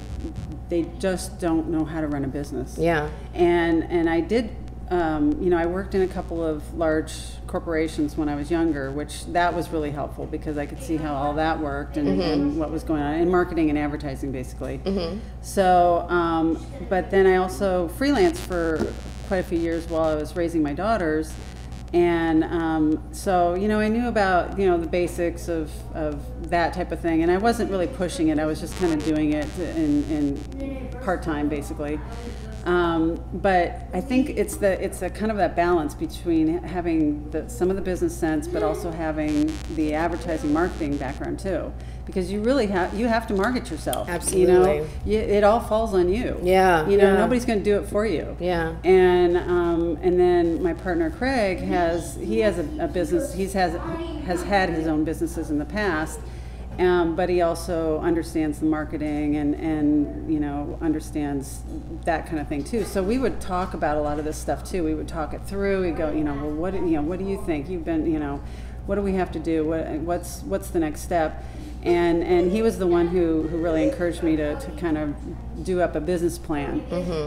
they just don't know how to run a business. yeah And and I did, um, you know, I worked in a couple of large corporations when I was younger, which that was really helpful because I could see how all that worked and, and what was going on in marketing and advertising, basically. So, um, but then I also freelanced for quite a few years while I was raising my daughters. And um, so, you know, I knew about, you know, the basics of, of that type of thing. And I wasn't really pushing it. I was just kind of doing it in, in part-time, basically. Um, but I think it's the it's a kind of that balance between having the, some of the business sense, but also having the advertising marketing background too, because you really have you have to market yourself. Absolutely, You know, you, it all falls on you. Yeah, You know, yeah. nobody's going to do it for you. Yeah. And um, and then my partner Craig has he has a, a business. He's has has had his own businesses in the past. Um, but he also understands the marketing and, and you know understands that kind of thing too. So we would talk about a lot of this stuff too. We would talk it through. We go, you know, well, what do- you know, what do you think? You've been, you know, what do we have to do? What, what's what's the next step? And and he was the one who, who really encouraged me to, to kind of do up a business plan.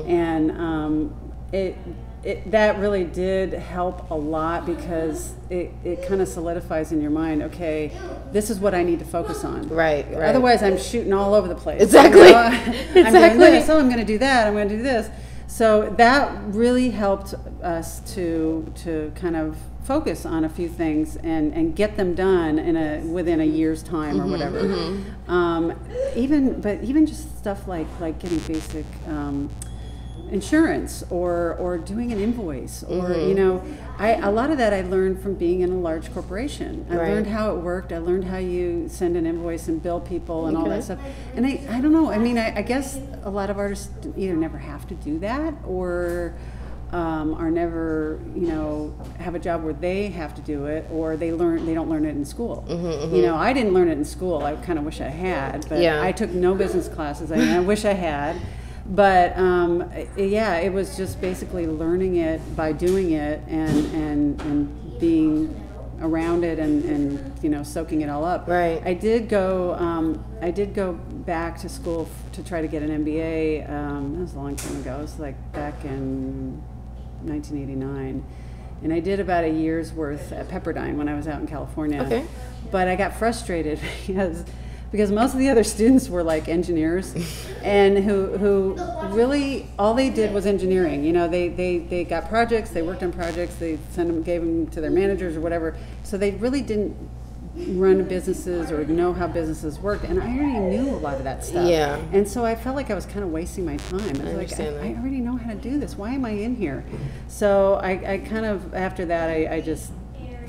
And um, it, it that really did help a lot because it, it kind of solidifies in your mind. Okay, this is what I need to focus on. Right, right. Otherwise, I'm shooting all over the place. Exactly. You know? I'm doing Exactly. this. Oh, I'm going to do that. I'm going to do this. So that really helped us to to kind of focus on a few things and, and get them done in a within a year's time or whatever. Um, even but even just stuff like like getting basic. Um, insurance or or doing an invoice or Mm-hmm. you know I a lot of that I learned from being in a large corporation. I Right. learned how it worked. I learned how you send an invoice and bill people and all that stuff. And I, I don't know. I mean, I, I guess a lot of artists either never have to do that or um, are never, you know, have a job where they have to do it or they learn they don't learn it in school. You know, I didn't learn it in school. I kind of wish I had, but Yeah. I took no business classes. I, I wish I had. But um, yeah, it was just basically learning it by doing it and and, and being around it and, and you know soaking it all up. Right. I did go. Um, I did go back to school f- to try to get an MBA. Um, that was a long time ago. It was like back in 1989, and I did about a year's worth at Pepperdine when I was out in California. Okay. But I got frustrated because because most of the other students were like engineers. And who who really all they did was engineering. You know they they, they got projects they worked on projects they sent them gave them to their managers or whatever. So they really didn't run businesses or know how businesses worked and i already knew a lot of that stuff. Yeah. and so i felt like i was kind of wasting my time. I was like understand I, that. I already know how to do this. Why am i in here? So i, I kind of after that I, I just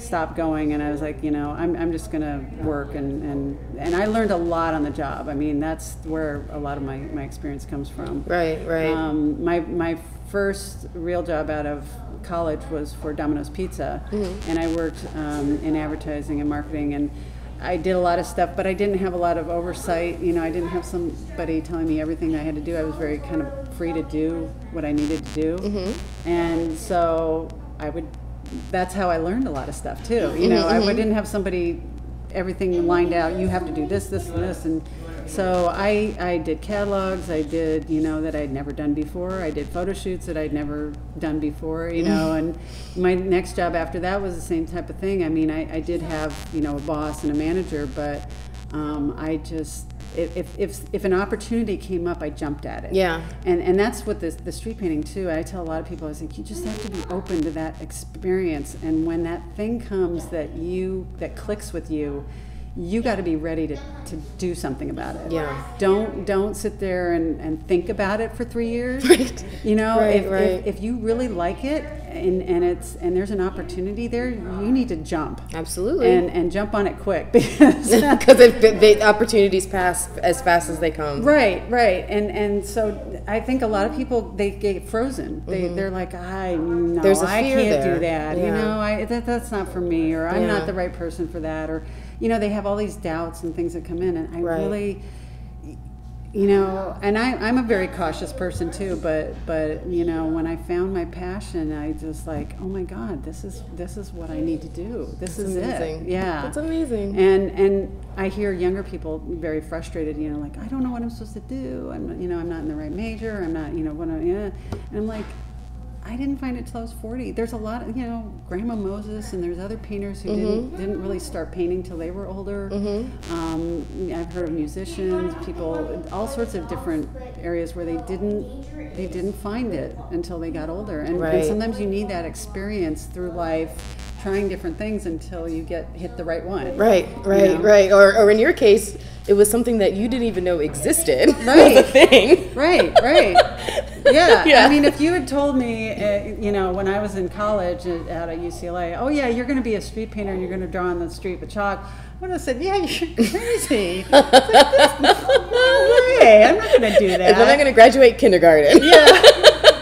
stopped going and I was like, you know, I'm, I'm just going to work and, and, and I learned a lot on the job. I mean, that's where a lot of my, my experience comes from. Right, right. Um, my, my first real job out of college was for Domino's Pizza Mm-hmm. and I worked um, in advertising and marketing and I did a lot of stuff, but I didn't have a lot of oversight. You know, I didn't have somebody telling me everything I had to do. I was very kind of free to do what I needed to do. Mm-hmm. And so I would, that's how I learned a lot of stuff too. Mm-hmm, You know, I, I didn't have somebody, everything lined out. You have to do this, this, and this. And so I, I did catalogs. I did, you know, that I'd never done before. I did photo shoots that I'd never done before, you know. And my next job after that was the same type of thing. I mean, I, I did have, you know, a boss and a manager, but um, I just, if, if, if, an opportunity came up, I jumped at it. Yeah. And, and that's what this, the street painting too. I tell a lot of people, I was like, you just have to be open to that experience. And when that thing comes that you, that clicks with you, you got to be ready to, to do something about it. Yeah. Don't don't sit there and, and think about it for three years. Right. You know, Right, if, right. If, if you really like it and, and it's and there's an opportunity there, you need to jump Absolutely. and and jump on it quick because Because the, opportunities pass as fast as they come. Right, right, and and so I think a lot of people they get frozen. They they're like, I no, Mm-hmm. I can't there. do that. You know, I that, that's not for me, or I'm Yeah. not the right person for that, or you know, they have all these doubts and things that come in, and I Right. really. You know, and I, I'm a very cautious person too, but but you know, when I found my passion, I just like, oh my God, this is this is what I need to do. This is amazing. it. Yeah, That's amazing. and and I hear younger people very frustrated. You know, like I don't know what I'm supposed to do. I'm you know I'm not in the right major. I'm not you know what I'm. yeah. And I'm like, I didn't find it till I was 40. There's a lot of you know Grandma Moses and there's other painters who didn't didn't really start painting till they were older. Um, I've heard of musicians, people, all sorts of different areas where they didn't they didn't find it until they got older. And, Right. and sometimes you need that experience through life trying different things until you get hit the right one. Right, right, know? right. Or, or in your case, it was something that you didn't even know existed. Right. thing. Right, right. Yeah. Yeah. I mean, if you had told me, uh, you know, when I was in college at, at UCLA, oh yeah, you're going to be a street painter and you're going to draw on the street with chalk, I would have said, yeah, you're crazy. no way, I'm not going to do that. And then I'm going to graduate kindergarten. yeah.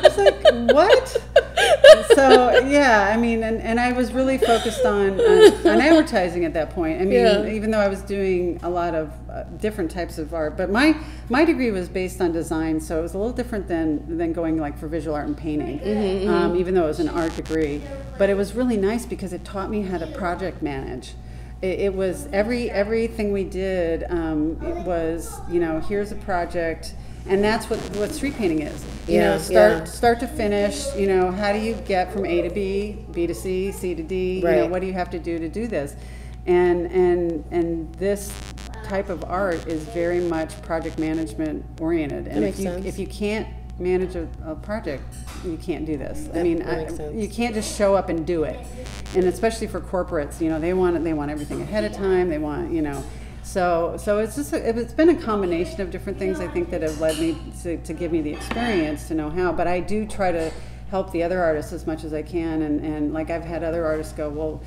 It's like, what? So, yeah, I mean, and, and I was really focused on, on, on advertising at that point. I mean, Yeah. even though I was doing a lot of uh, different types of art, but my, my degree was based on design, so it was a little different than, than going like for visual art and painting, Um, even though it was an art degree. But it was really nice because it taught me how to project manage it, it was every everything we did um, it was you know here's a project and that's what what street painting is. You Yeah, know start yeah. start to finish you know how do you get from a to b b to c c to d? You know what do you have to do to do this? And and and this type of art is very much project management oriented. And if you sense. if you can't manage a, a project you can't do this. I mean I, you can't just show up and do it. And especially for corporates you know they want they want everything ahead of time. They want you know so so it's just a, it's been a combination of different things i think that have led me to, to give me the experience to know how but i do try to help the other artists as much as i can and and like i've had other artists go well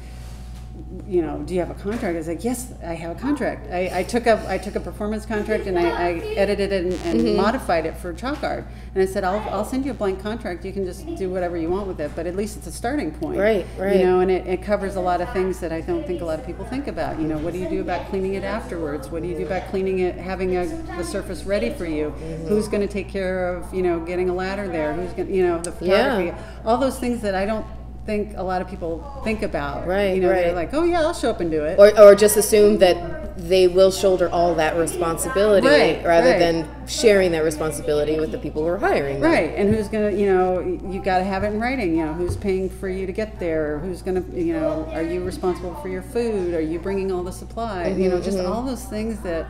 you know, do you have a contract? I was like, yes, I have a contract. I, I took a I took a performance contract and I, I edited it and, and Mm-hmm. modified it for chalk art. And I said, I'll, I'll send you a blank contract. You can just do whatever you want with it, but at least it's a starting point. Right, right. You know, and it, it covers a lot of things that I don't think a lot of people think about. You know, what do you do about cleaning it afterwards? What do you do about cleaning it, having a, the surface ready for you? Mm-hmm. Who's going to take care of, you know, getting a ladder there? Who's going to, you know, the Yeah. All those things that I don't think a lot of people think about. Right, You know, they're like, oh yeah, I'll show up and do it. or, or just assume that they will shoulder all that responsibility Right, rather right. than sharing that responsibility with the people who are hiring them. Right, and who's gonna, you know, you got to have it in writing. You know, who's paying for you to get there? Who's gonna, you know, are you responsible for your food? Are you bringing all the supplies? You know, just Mm-hmm, all those things that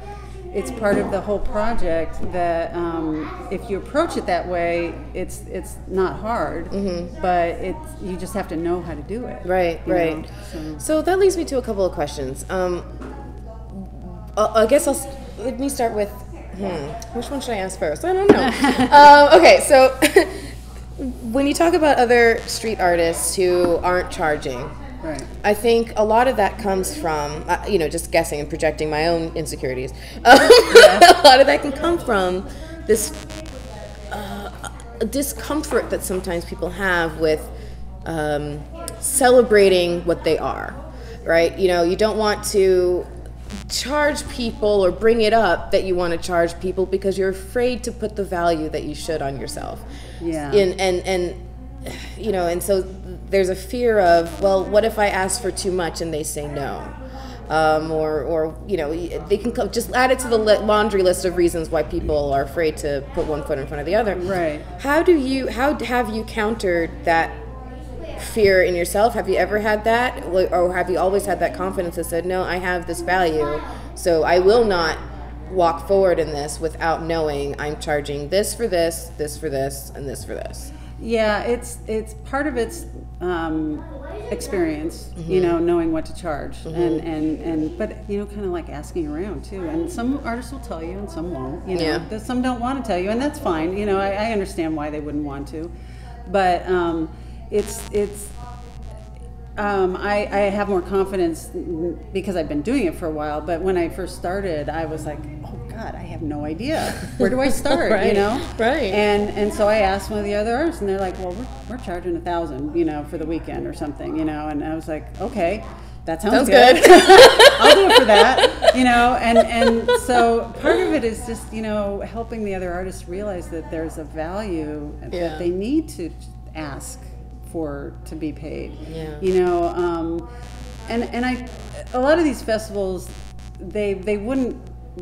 it's part of the whole project. That um, if you approach it that way, it's it's not hard, but it's you just have to know how to do it. Mm-hmm. Right, right. know, so- So that leads me to a couple of questions. Um, I I guess I'll let me start with. Hmm, which one should I ask first? I don't know. um, okay, so when you talk about other street artists who aren't charging, Right. I think a lot of that comes from, uh, you know, just guessing and projecting my own insecurities. a lot of that can come from this uh, discomfort that sometimes people have with um, celebrating what they are, right? You know, you don't want to charge people or bring it up that you want to charge people because you're afraid to put the value that you should on yourself. Yeah. In, and and you know, and so there's a fear of, well, what if I ask for too much and they say no? Um, or, or you know, they can come, just add it to the laundry list of reasons why people are afraid to put one foot in front of the other. Right. How do you? How have you countered that fear in yourself? Have you ever had that, or have you always had that confidence that said, "No, I have this value, so I will not walk forward in this without knowing I'm charging this for this, this for this, and this for this." Yeah, it's it's part of its um, experience, you Mm-hmm. know, knowing what to charge, and and and but you know, kind of like asking around too. And some artists will tell you, and some won't. You know, Yeah. Some don't want to tell you, and that's fine. You know, I, I understand why they wouldn't want to, but um, it's it's. Um, I, I have more confidence because I've been doing it for a while. But when I first started, I was like, "Oh God, I have no idea. Where do I start?" You know, right. and and so I asked one of the other artists, and they're like, "Well, we're, we're charging a thousand, you know, for the weekend or something, you know." And I was like, "Okay, that sounds, Sounds good. good. I'll do it for that, you know." And and so part of it is just you know helping the other artists realize that there's a value Yeah. that they need to ask for to be paid. Yeah. You know, um, and and I, a lot of these festivals, they they wouldn't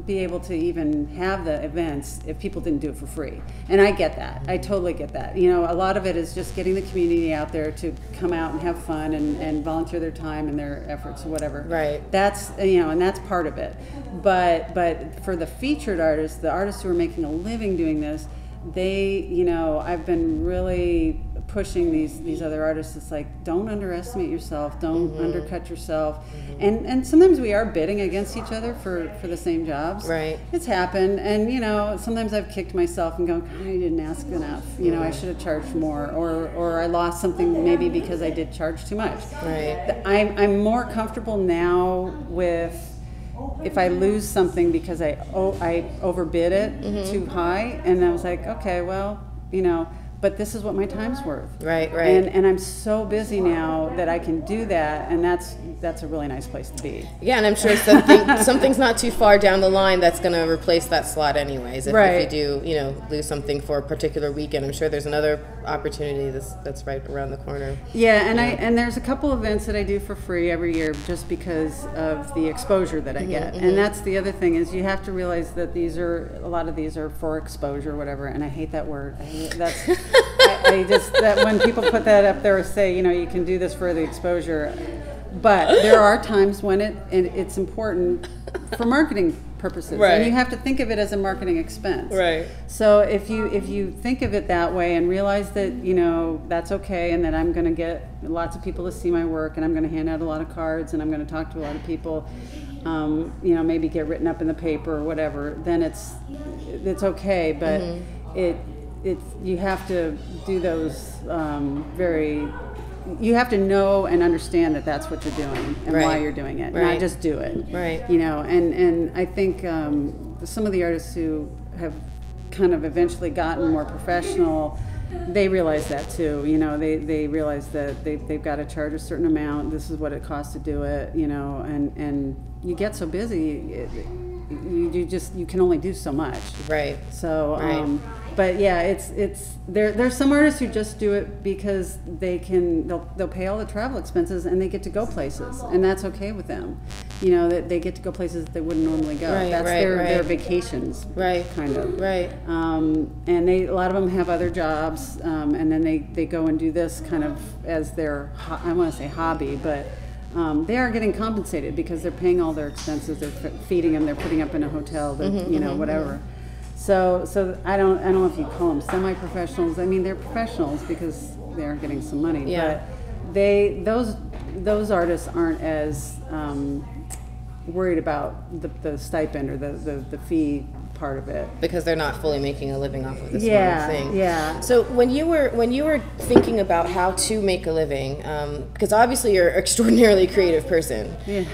be able to even have the events if people didn't do it for free. And I get that. I totally get that. You know, a lot of it is just getting the community out there to come out and have fun and, and volunteer their time and their efforts or whatever. Right. That's you know, and that's part of it. But but for the featured artists, the artists who are making a living doing this, they you know, I've been really pushing these these other artists it's like don't underestimate yourself don't mm-hmm. undercut yourself. Mm-hmm. And and sometimes we are bidding against each other for for the same jobs. Right. it's happened and you know sometimes i've kicked myself and gone "God, i didn't ask enough. You know i mm-hmm. should have charged more or or i lost something maybe because i did charge too much. Right. i'm, I'm more comfortable now with if I lose something because I oh, I overbid it Mm-hmm. too high, and I was like, okay, well, you know, but this is what my time's worth. Right, right. And and I'm so busy now that I can do that, and that's that's a really nice place to be. Yeah, and I'm sure something something's not too far down the line that's going to replace that slot anyways. If, Right. if you do, you know, lose something for a particular weekend, I'm sure there's another opportunity that's that's right around the corner. Yeah, and I and there's a couple events that I do for free every year just because of the exposure that I mm-hmm, get. Mm-hmm. And that's the other thing is you have to realize that these are a lot of these are for exposure, whatever. And I hate that word. I hate, that's I, just that when people put that up there say you know you can do this for the exposure, but there are times when it, it it's important for marketing purposes, Right. and you have to think of it as a marketing expense. Right. So if you if you think of it that way and realize that you know that's okay and that I'm going to get lots of people to see my work and I'm going to hand out a lot of cards and I'm going to talk to a lot of people, um, you know maybe get written up in the paper or whatever, then it's it's okay. But it it's you have to do those um, very. You have to know and understand that that's what you're doing and why you're doing it, Right. not just do it Right. you know and and i think um, some of the artists who have kind of eventually gotten more professional they realize that too you know they they realize that they, they've got to charge a certain amount this is what it costs to do it you know and and you get so busy it, you, you just you can only do so much Right. so Right. um, but yeah, it's it's there. There's some artists who just do it because they can. They'll they'll pay all the travel expenses and they get to go places, and that's okay with them. You know that they get to go places that they wouldn't normally go. Right, that's right, their their vacations, Right. Kind of, Right. Um, and they a lot of them have other jobs, um, and then they they go and do this kind of as their I want to say hobby, but. Um, they are getting compensated because they're paying all their expenses. They're f- feeding them. They're putting up in a hotel. They're, Mm-hmm, you know, whatever. So, so I don't, I don't know if you call them semi-professionals. I mean, they're professionals because they are getting some money. Yeah. But they, those, those artists aren't as um, worried about the, the stipend or the, the, the fee part of it. because they're not fully making a living off of this Yeah, one thing. yeah. So when you were when you were thinking about how to make a living, because obviously you're an extraordinarily creative person, Yeah.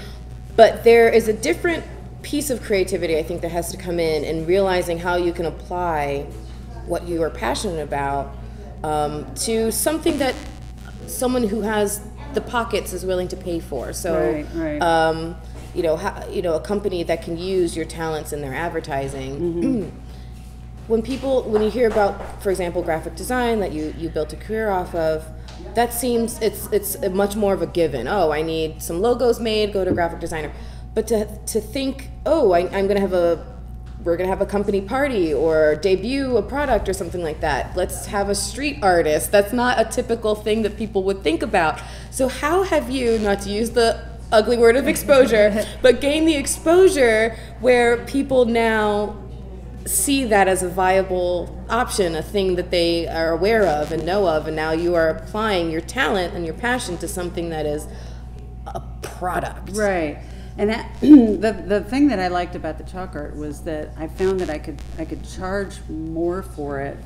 but there is a different piece of creativity I think that has to come in and realizing how you can apply what you are passionate about um, to something that someone who has the pockets is willing to pay for. So, Right, right. Um, you know, how, you know, a company that can use your talents in their advertising. Mm-hmm. when people, when you hear about, for example, graphic design that you you built a career off of, that seems it's it's much more of a given. Oh, I need some logos made. Go to graphic designer. But to to think, oh, I, I'm going to have a we're gonna have a company party or debut a product or something like that. Let's have a street artist. That's not a typical thing that people would think about. So how have you, not to use the ugly word of exposure, but gain the exposure where people now see that as a viable option, a thing that they are aware of and know of, and now you are applying your talent and your passion to something that is a product. Right. And that the the thing that I liked about the chalk art was that I found that I could I could charge more for it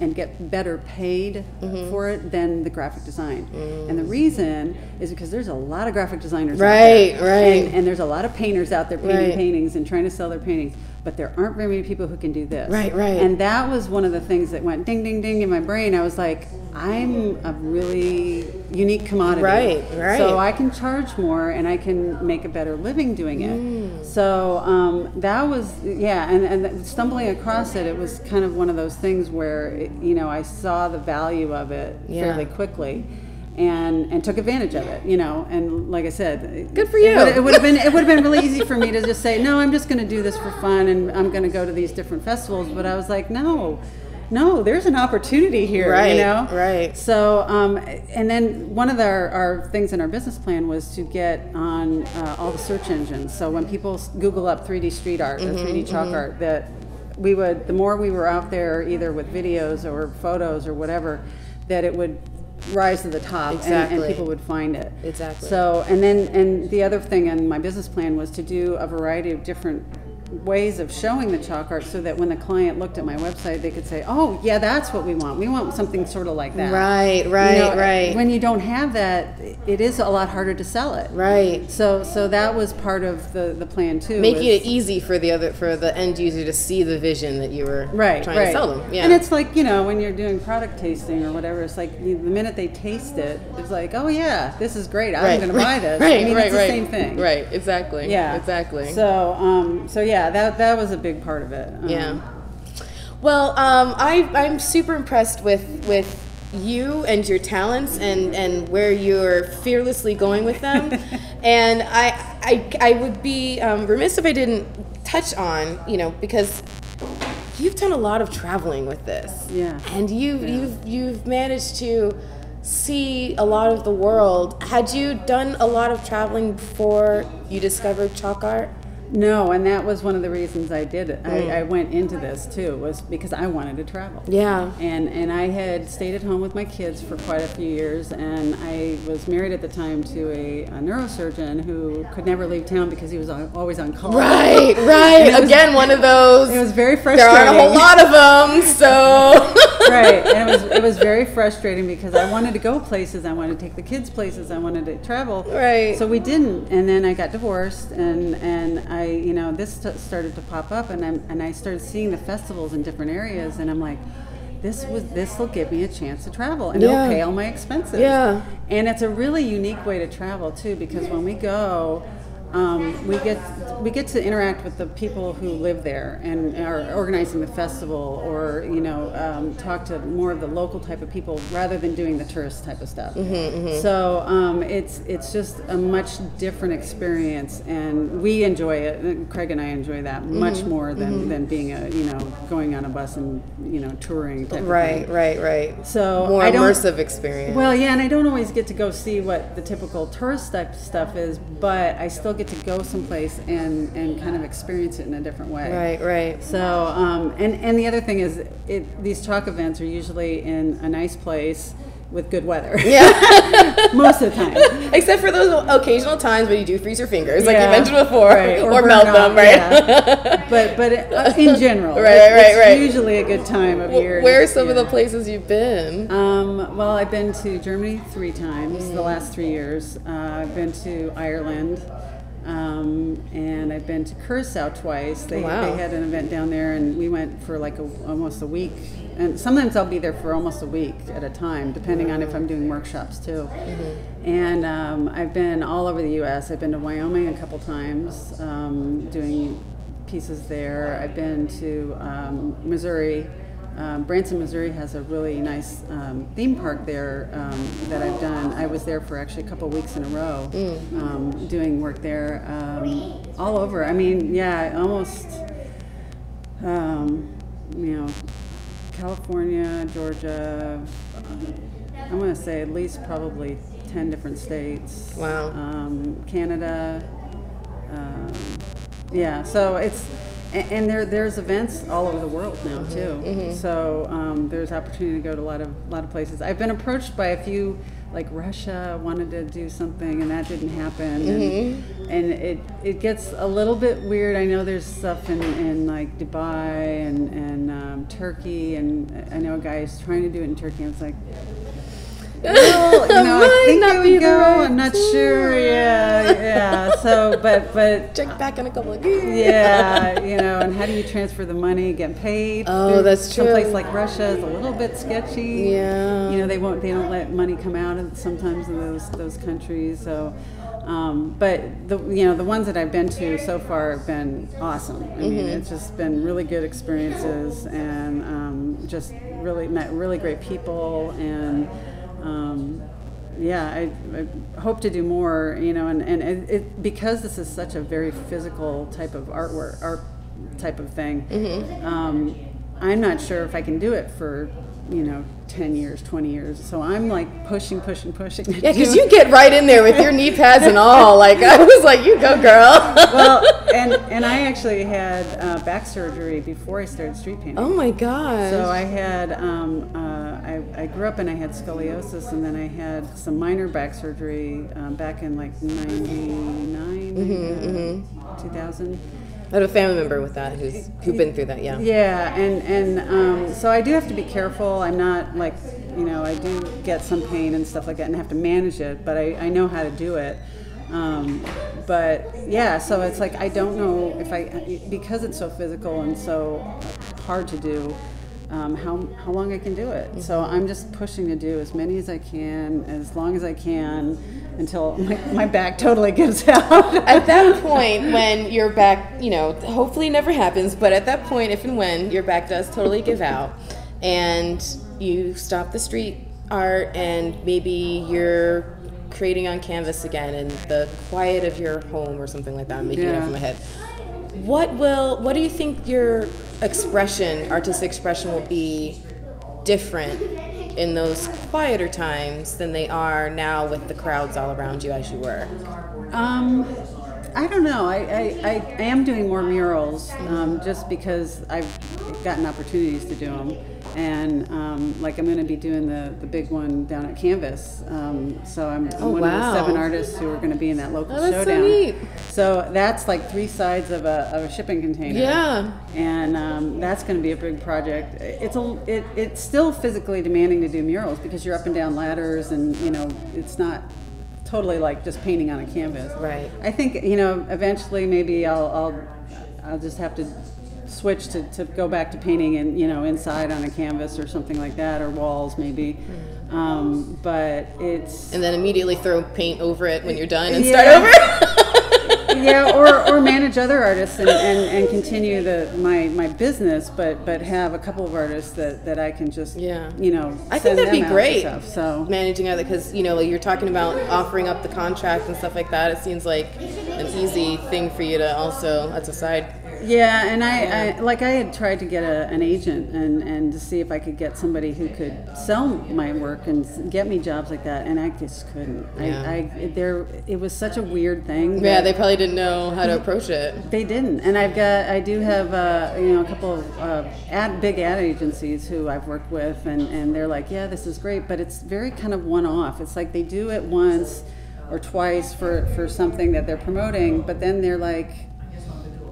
and get better paid Mm-hmm. for it than the graphic design. And the reason is because there's a lot of graphic designers Right, out there. right. And, and there's a lot of painters out there painting Right. paintings and trying to sell their paintings. But there aren't very many people who can do this. Right, right. And that was one of the things that went ding, ding, ding in my brain. I was like, I'm a really unique commodity. Right, right. So I can charge more and I can make a better living doing it. Mm. So um, that was, yeah, and, and stumbling across it, it was kind of one of those things where, it, you know, I saw the value of it Yeah. fairly quickly. And, and took advantage of it, you know, and like I said, Good for you. It would have been it would have been really easy for me to just say no, I'm just going to do this for fun, and I'm going to go to these different festivals. But I was like, no, no, there's an opportunity here, Right, you know, right. so, um, and then one of the, our, our things in our business plan was to get on uh, all the search engines. So when people Google up 3D street art Mm-hmm, or 3D chalk art, that we would, the more we were out there, either with videos or photos or whatever, that it would rise to the top and- and, people would find it. Exactly. So, and then, and the other thing in my business plan was to do a variety of different ways of showing the chalk art so that when the client looked at my website, they could say, oh, yeah, that's what we want. We want something sort of like that. Right, You right, know, right. When you don't have that, it is a lot harder to sell it. Right. So, so that was part of the, the plan too. Making it easy for the other for the end user to see the vision that you were right, trying right. to sell them. Yeah. And it's like you know when you're doing product tasting or whatever, it's like you, the minute they taste it, it's like, oh yeah, this is great. I'm right, going to buy this. Right, I mean, right, it's the right. same thing. Right, exactly. Yeah. Exactly. So, um, so yeah, that that was a big part of it. Um, Yeah. Well, um, I, I'm super impressed with with you and your talents and, and where you're fearlessly going with them. and I, I, I would be um, remiss if I didn't touch on, you know, because you've done a lot of traveling with this. Yeah. And you've, you've, you've managed to see a lot of the world. Had you done a lot of traveling before you discovered chalk art? No, and that was one of the reasons I did it. Mm. I, I went into this too was because I wanted to travel. Yeah. And and I had stayed at home with my kids for quite a few years, and I was married at the time to a, a neurosurgeon who could never leave town because he was always on call. Right, right. it was- Again, one of those. It was very frustrating. there aren't a whole lot of them, so. right, and it was it was very frustrating because I wanted to go places, I wanted to take the kids places, I wanted to travel. Right. So we didn't, and then I got divorced, and and I you know this st- started to pop up, and I and I started seeing the festivals in different areas, and I'm like. This was this will give me a chance to travel, and Yeah. it'll pay all my expenses. Yeah. and it's a really unique way to travel too, because when we go, um, we get we get to interact with the people who live there and are organizing the festival, or you know, um, talk to more of the local type of people rather than doing the tourist type of stuff. So um, it's it's just a much different experience, and we enjoy it. Craig and I enjoy that much more than, than being a you know going on a bus and you know touring. Right, right, right. So More immersive experience. Well, yeah, and I don't always get to go see what the typical tourist type stuff is, but I still get to go someplace and, and kind of experience it in a different way. right, right. So, um, and, and the other thing is, it, these chalk events are usually in a nice place with good weather. Yeah. Most of the time. Except for those occasional times when you do freeze your fingers, like you mentioned before, right, or, burn melt them, right? yeah. But but uh, in general, Right, it- right, it's right. usually a good time of year. Where are some of the places you've been? Um, well, I've been to Germany three times Mm-hmm. the last three years. Uh, I've been to Ireland, um, and I've been to Curacao twice. They, Wow. they had an event down there, and we went for like a, almost a week. And sometimes I'll be there for almost a week at a time, depending on if I'm doing workshops too. Mm-hmm. And um, I've been all over the U.S. I've been to Wyoming a couple times, um, doing pieces there. I've been to um, Missouri. Um, Branson, Missouri has a really nice um, theme park there um, that I've done. I was there for actually a couple weeks in a row um, doing work there um, all over. I mean, yeah, almost, um, you know, California, Georgia, I'm going to say at least probably 10 different states. Wow. Um, Canada. Um, yeah, so it's, a- and there there's events all over the world now too. So um, there's opportunity to go to a lot of lot of places. I've been approached by a few, like Russia wanted to do something and that didn't happen, and, and it it gets a little bit weird. I know there's stuff in, in like Dubai and and um, Turkey, and I know a guy is trying to do it in Turkey. I was like. Well, you know, I think I would go. Right I'm not sure. Yeah, yeah. So, but but Check back in a couple of years. yeah, you know, and how do you transfer the money, get paid? Oh, that's true. Someplace like Russia is a little bit sketchy. Yeah. You know, they won't, they don't let money come out of sometimes in those those countries. So, um, but the you know the ones that I've been to so far have been awesome. I mean, Mm-hmm. it's just been really good experiences and um, just really met really great people and. Um, yeah, I, I hope to do more, you know, and, and it, it because this is such a very physical type of artwork, art type of thing. Mm-hmm. Um, I'm not sure if I can do it for, you know, 10 years, 20 years. So I'm like pushing, pushing, pushing. Yeah, because you get right in there with your knee pads and all. Like I was like, you go, girl. well, and and I actually had uh, back surgery before I started street painting. oh my god. So I had, um, uh, I, I grew up and I had scoliosis, and then I had some minor back surgery um, back in like '99, uh, 2000. I have a family member with that who's who's been through that. Yeah. Yeah, and and um, so I do have to be careful. I'm not like, you know, I do get some pain and stuff like that, and have to manage it. But I, I know how to do it. Um, but yeah, so it's like I don't know if I because it's so physical and so hard to do. Um, how, how long I can do it. So I'm just pushing to do as many as I can, as long as I can, until my, my back totally gives out. At that point, when your back, you know, hopefully never happens, but at that point, if and when your back does totally give out, and you stop the street art, and maybe you're creating on canvas again in the quiet of your home or something like that. I'm making it up Yeah. in my head. What will? What do you think your expression, artistic expression, will be different in those quieter times than they are now with the crowds all around you as you were? Um, I don't know. I, I, I, I am doing more murals um, just because I've gotten opportunities to do them. And um, like I'm going to be doing the, the big one down at Canvas. Um, so I'm Oh, one wow. of the seven artists who are going to be in that local Oh, that's so showdown. neat. So that's like three sides of a, of a shipping container. Yeah. And um, that's going to be a big project. It's a it, it's still physically demanding to do murals because you're up and down ladders and you know it's not totally like just painting on a canvas. Right. I think you know eventually maybe I'll I'll, I'll just have to switch to, to go back to painting and you know inside on a canvas or something like that or walls maybe. Um, but it's and then immediately throw paint over it when you're done and start over. yeah, or, or manage other artists and, and, and continue the my, my business, but but have a couple of artists that, that I can just Yeah. you know. I think that'd be them out and great. Stuff, so managing other because you know like you're talking about offering up the contract and stuff like that. It seems like an easy thing for you to also that's a side. Yeah, and I, I like I had tried to get a, an agent and, and to see if I could get somebody who could sell my work and get me jobs like that, and I just couldn't. Yeah. I, I there it was such a weird thing. Yeah, they probably didn't know how to approach it. they didn't, and I've got I do have uh, you know a couple of uh, ad big ad agencies who I've worked with, and and they're like, yeah, this is great, but it's very kind of one off. It's like they do it once or twice for for something that they're promoting, but then they're like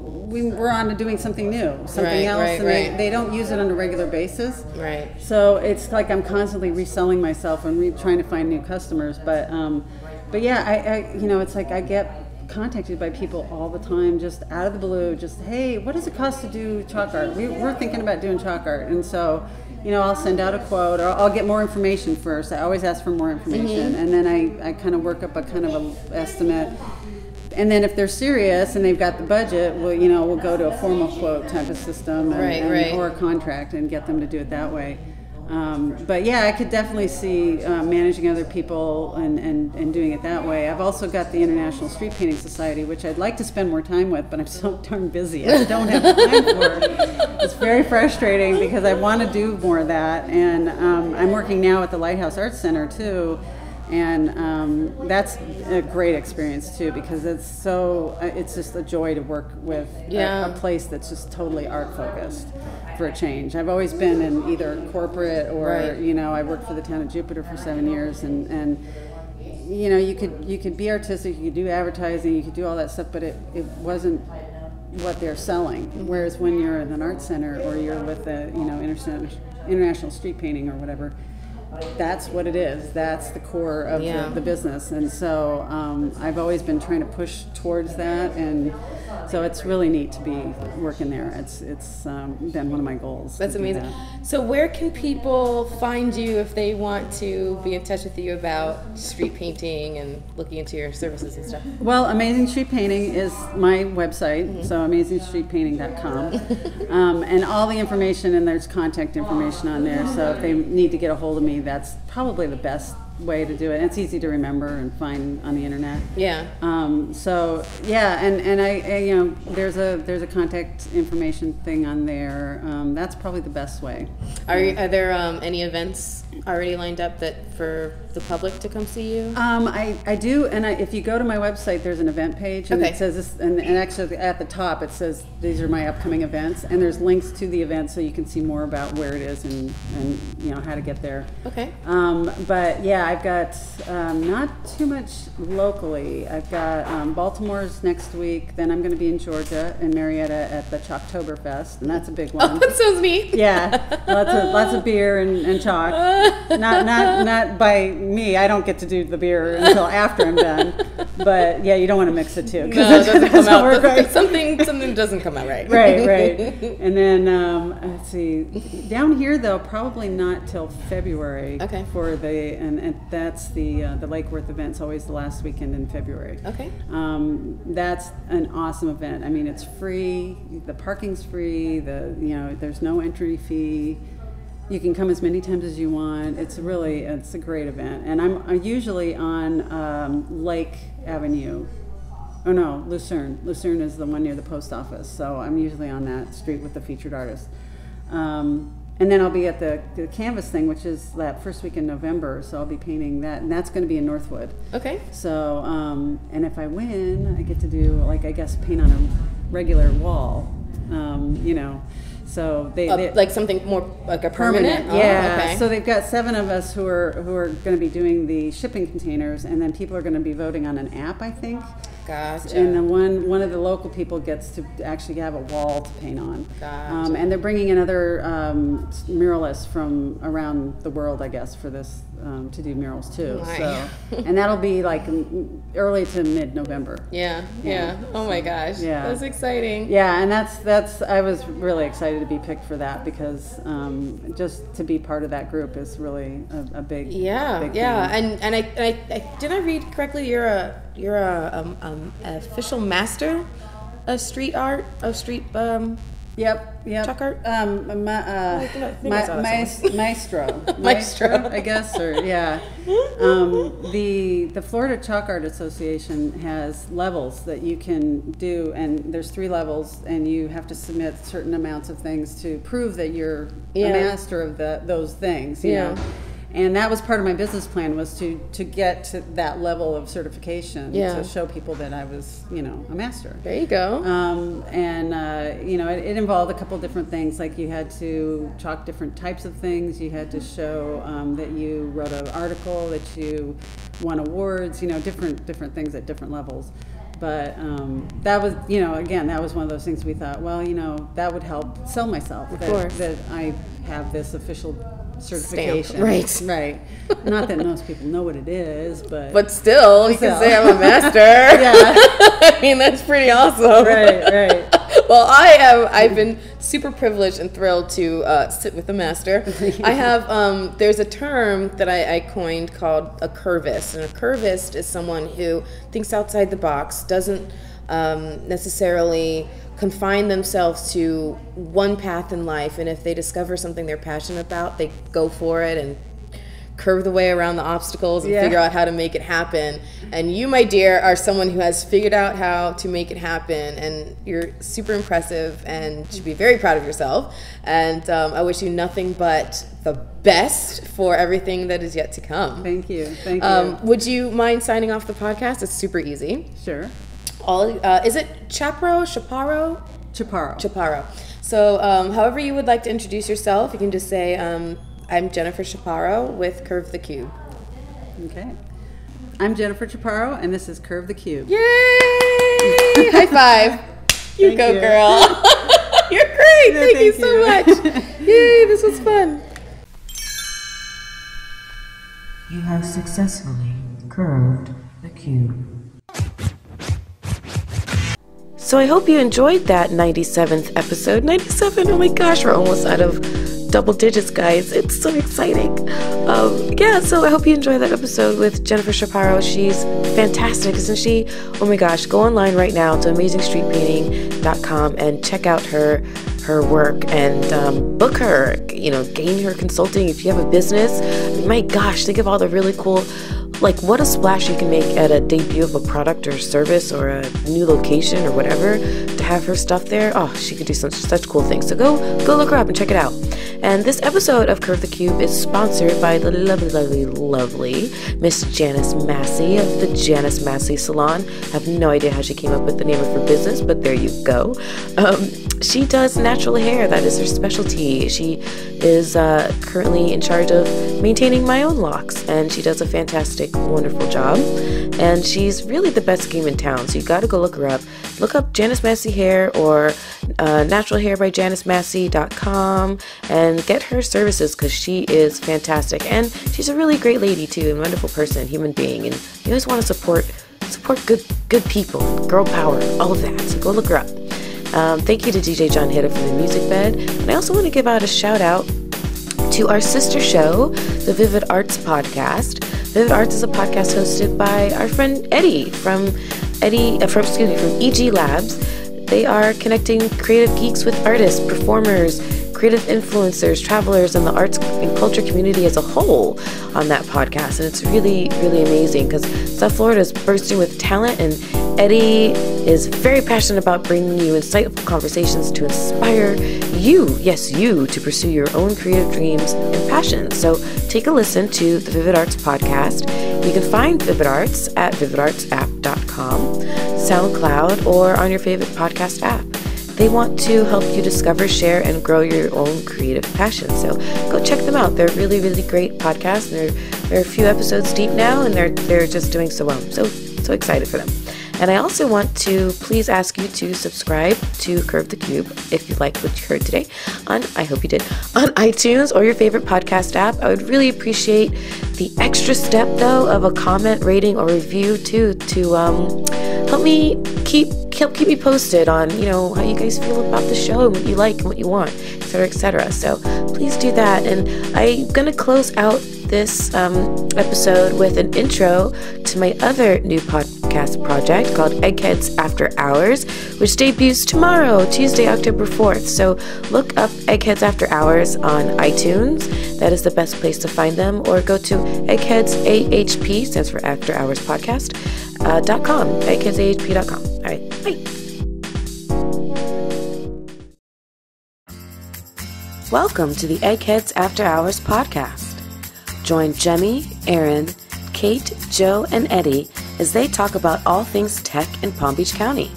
we, we're on to doing something new, something Right, else, right, and they, right. they don't use it on a regular basis. Right. So it's like I'm constantly reselling myself and re- trying to find new customers. But um, but yeah, I, I you know it's like I get contacted by people all the time, just out of the blue, just hey, what does it cost to do chalk art? We, we're thinking about doing chalk art, and so. You know, I'll send out a quote, or I'll get more information first. I always ask for more information, and then I, I kind of work up a kind of a estimate, and then if they're serious and they've got the budget, well, you know, we'll go to a formal quote type of system, and, Right, and- right. or a contract, and get them to do it that way. Um, but yeah, I could definitely see uh, managing other people and, and, and doing it that way. I've also got the International Street Painting Society, which I'd like to spend more time with, but I'm so darn busy. I don't have time for it. It's very frustrating because I want to do more of that. And um, I'm working now at the Lighthouse Arts Center too. And um, that's a great experience too because it's so, uh, it's just a joy to work with a- Yeah. a place that's just totally art focused for a change. I've always been in either corporate or Right. you know I worked for the town of Jupiter for seven years and and you know you could you could be artistic, you could do advertising, you could do all that stuff, but it, it wasn't what they're selling. Whereas when you're in an art center or you're with a you know international international street painting or whatever. That's what it is. That's the core of Yeah. the, the business, and so um, I've always been trying to push towards that, and so it's really neat to be working there. It's it's um, been one of my goals. That's amazing. that. So, where can people find you if they want to be in touch with you about street painting and looking into your services and stuff? Well, Amazing Street Painting is my website, so amazingstreetpainting.com. um, and all the information, and there's contact information on there. So if they need to get a hold of me, that's probably the best way to do it. And it's easy to remember and find on the internet. Yeah. Um, so yeah, and, and I, I you know there's a there's a contact information thing on there. Um, that's probably the best way. Are, you- are there um, any events already lined up that for the public to come see you? Um, I, I do, and I, if you go to my website, there's an event page, and Okay. it says this, and, and actually at the top it says these are my upcoming events, and there's links to the event so you can see more about where it is and, and you know how to get there. Okay. Um, but yeah, I've got um, not too much locally. I've got um, Baltimore's next week. Then I'm going to be in Georgia in Marietta at the Chalktoberfest, and that's a big one. Oh, that sounds neat. Yeah, lots of lots of beer and, and chalk. Not not not by me. I don't get to do the beer until after I'm done. But yeah, you don't want to mix two. 'cause No, it doesn't come out. right. Something something doesn't come out right. Right, right. And then um, let's see. Down here though, probably not till February. Okay. For the and, and that's the uh, the Lake Worth event's always the last weekend in February. Okay. Um, that's an awesome event. I mean, it's free. The parking's free. The you know, there's no entry fee. You can come as many times as you want. It's really it's a great event. And I'm uh, usually on um, Lake Avenue. Oh no, Lucerne. Lucerne is the one near the post office. So I'm usually on that street with the featured artists. Um, and then I'll be at the, the canvas thing, which is that first week in November. So I'll be painting that, and that's going to be in Northwood. Okay. So, um, and if I win, I get to do like I guess paint on a regular wall. Um, you know, so they, Uh, they like something more like a permanent. Oh, yeah. okay. So they've got seven of us who are who are going to be doing the shipping containers, and then people are going to be voting on an app, I think. gotcha. And then one one of the local people gets to actually have a wall to paint on. Gotcha. Um, and they're bringing in other um, muralists from around the world, I guess, for this um, to do murals too. My. So, and that'll be like early to mid November. Yeah, yeah. Oh my gosh. Yeah. That's exciting. Yeah, and that's that's I was really excited to be picked for that because um, just to be part of that group is really a, a big Yeah, big yeah, thing. and and I, and I, I did I read correctly? You're a you're a um, um, official master of street art of street um Yep, yep. Art? Um, ma, uh, I think I- I think I ma- maes- maestro, Maestro. I guess, or yeah. Um, the the Florida Chalk Art Association has levels that you can do, and there's three levels, and you have to submit certain amounts of things to prove that you're Yeah. a master of the, those things. You Yeah. know? And that was part of my business plan was to to get to that level of certification Yeah. to show people that I was, you know, a master. There you go. Um, and uh, you know, it, it involved a couple different things. Like you had to chalk different types of things. You had to show um, that you wrote an article, that you won awards. You know, different different things at different levels. But um, that was, you know, again, that was one of those things we thought, well, you know, that would help sell myself. Of that, course. that I have this official certification. right. Right. Not that most people know what it is, but. but still, you can say I'm a master. yeah. I mean, that's pretty awesome. Right. Right. well, I have. I've been super privileged and thrilled to uh, sit with a master. I have. Um, there's a term that I, I coined called a curvist, and a curvist is someone who thinks outside the box, doesn't um, necessarily confine themselves to one path in life, and if they discover something they're passionate about, they go for it and curve the way around the obstacles and Yeah. figure out how to make it happen. And you, my dear, are someone who has figured out how to make it happen, and you're super impressive and should be very proud of yourself. And um, I wish you nothing but the best for everything that is yet to come. Thank you. Thank you. Um, would you mind signing off the podcast? It's super easy. sure. All uh, is it Chaparro? Chaparro, Chaparro. Chaparro. So, um, however you would like to introduce yourself, you can just say, um, "I'm Jennifer Chaparro with Curve the Cube." Okay. I'm Jennifer Chaparro, and this is Curve the Cube. Yay! High five. You Thank go, you. girl. You're great. Yeah, thank, you so you. much. Yay, this was fun. You have successfully curved the cube. So I hope you enjoyed that 97th episode. 97, oh my gosh, we're almost out of double digits, guys. It's so exciting. Um, yeah, so I hope you enjoyed that episode with Jennifer Chaparro. She's fantastic, isn't she? Oh my gosh, go online right now to amazingstreetpainting.com and check out her her work and um, book her. You know, gain her consulting if you have a business. My gosh, think of all the really cool like what a splash you can make at a debut of a product or service or a new location or whatever to have her stuff there. Oh she could do such such cool things. So go go look her up and check it out. And this episode of curve the cube is sponsored by the lovely lovely lovely miss janice massey of the janice massey salon. I have no idea how she came up with the name of her business but there you go. Um, she does natural hair. That is her specialty. She is uh, currently in charge of maintaining my own locks and she does a fantastic wonderful job. And she's really the best game in town so you got to go look her up. Look up janice massey hair or uh, natural hair by janicemassey.com and get her services because she is fantastic. And she's a really great lady too and wonderful person human being and you always want to support support good good people girl power all of that. So go look her up um, thank you to DJ John Hitta for the music bed. And I also want to give out a shout out to our sister show, the Vivid Arts Podcast. Vivid Arts is a podcast hosted by our friend Eddie from Eddie uh, from excuse me from EG Labs. They are connecting creative geeks with artists, performers, creative influencers, travelers, and the arts and culture community as a whole on that podcast. And it's really, really amazing because South Florida is bursting with talent, and Eddie is very passionate about bringing you insightful conversations to inspire you, yes, you, to pursue your own creative dreams and passions. So take a listen to the Vivid Arts podcast. You can find Vivid Arts at vividartsapp.com, SoundCloud, or on your favorite podcast app. They want to help you discover, share, and grow your own creative passion. So go check them out. They're really, really great podcasts. They're they're a few episodes deep now, and they're they're just doing so well. So so excited for them. And I also want to please ask you to subscribe to Curve the Cube if you liked what you heard today on I hope you did on iTunes or your favorite podcast app. I would really appreciate the extra step though of a comment, rating, or review too to um, help me keep help keep me posted on you know how you guys feel about the show and what you like and what you want, etc., etc. So please do that. And I'm gonna close out this um, episode with an intro to my other new podcast project called Eggheads After Hours, which debuts tomorrow, Tuesday, October 4th. So look up Eggheads After Hours on iTunes. That is the best place to find them. Or go to Eggheads AHP, stands for After Hours Podcast, uh, dot com, eggheadsahp.com. All right, bye. Welcome to the Eggheads After Hours podcast. Join Jemmy, Aaron, Kate, Joe, and Eddie as they talk about all things tech in Palm Beach County.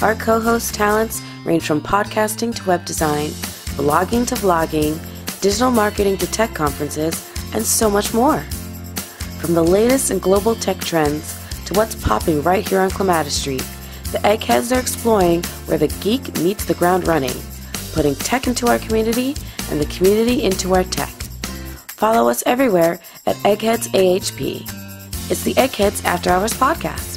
Our co host talents range from podcasting to web design, blogging to vlogging, digital marketing to tech conferences, and so much more. From the latest in global tech trends to what's popping right here on Clematis Street, the Eggheads are exploring where the geek meets the ground running, putting tech into our community and the community into our tech. Follow us everywhere at Eggheads AHP. It's the Eggheads After Hours podcast.